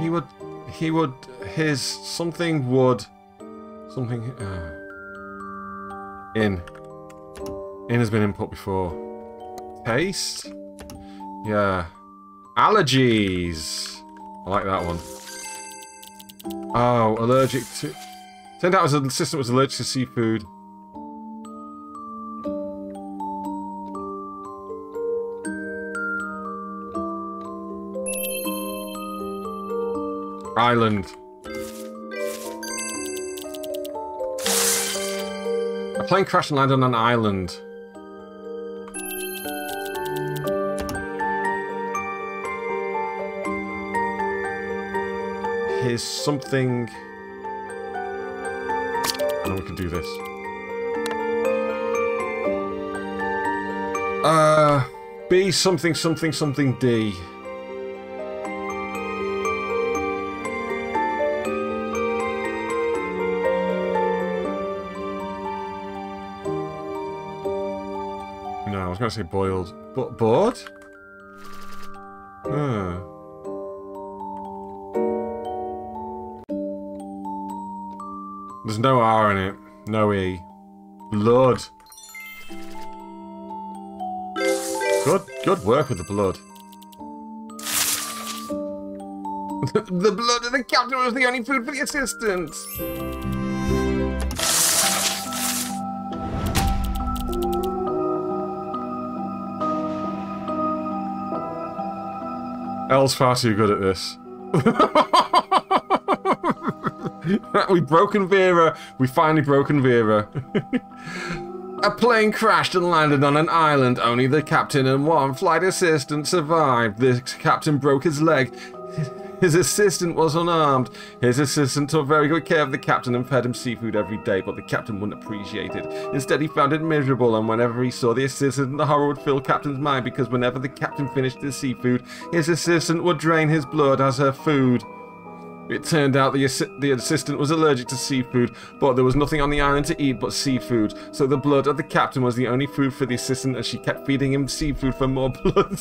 He would, he would, his something would, something, uh, in. In has been input before. Taste? Yeah. Allergies. I like that one. Oh, allergic to... Turned out his assistant was allergic to seafood. Island. A plane crashed and landed on an island. Here's something... And we can do this. Uh, B something something something D. No, I was going to say boiled. But bored? No E. Blood. Good, good work with the blood. the blood of the captain was the only food for the assistants. Elle's far too good at this. we broken Vera. We finally broken Vera. A plane crashed and landed on an island. Only the captain and one flight assistant survived. The captain broke his leg. His assistant was unarmed. His assistant took very good care of the captain and fed him seafood every day, but the captain wouldn't appreciate it. Instead, he found it miserable, and whenever he saw the assistant, the horror would fill Captain's mind because whenever the captain finished his seafood, his assistant would drain his blood as her food. It turned out the, assi- the assistant was allergic to seafood, but there was nothing on the island to eat but seafood, so the blood of the captain was the only food for the assistant, and she kept feeding him seafood for more blood.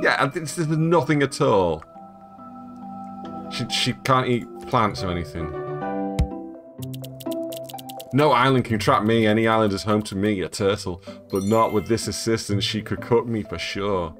yeah, this is nothing at all. She, she can't eat plants or anything. No island can trap me. Any island is home to me, a turtle. But not with this assistant. She could cook me for sure.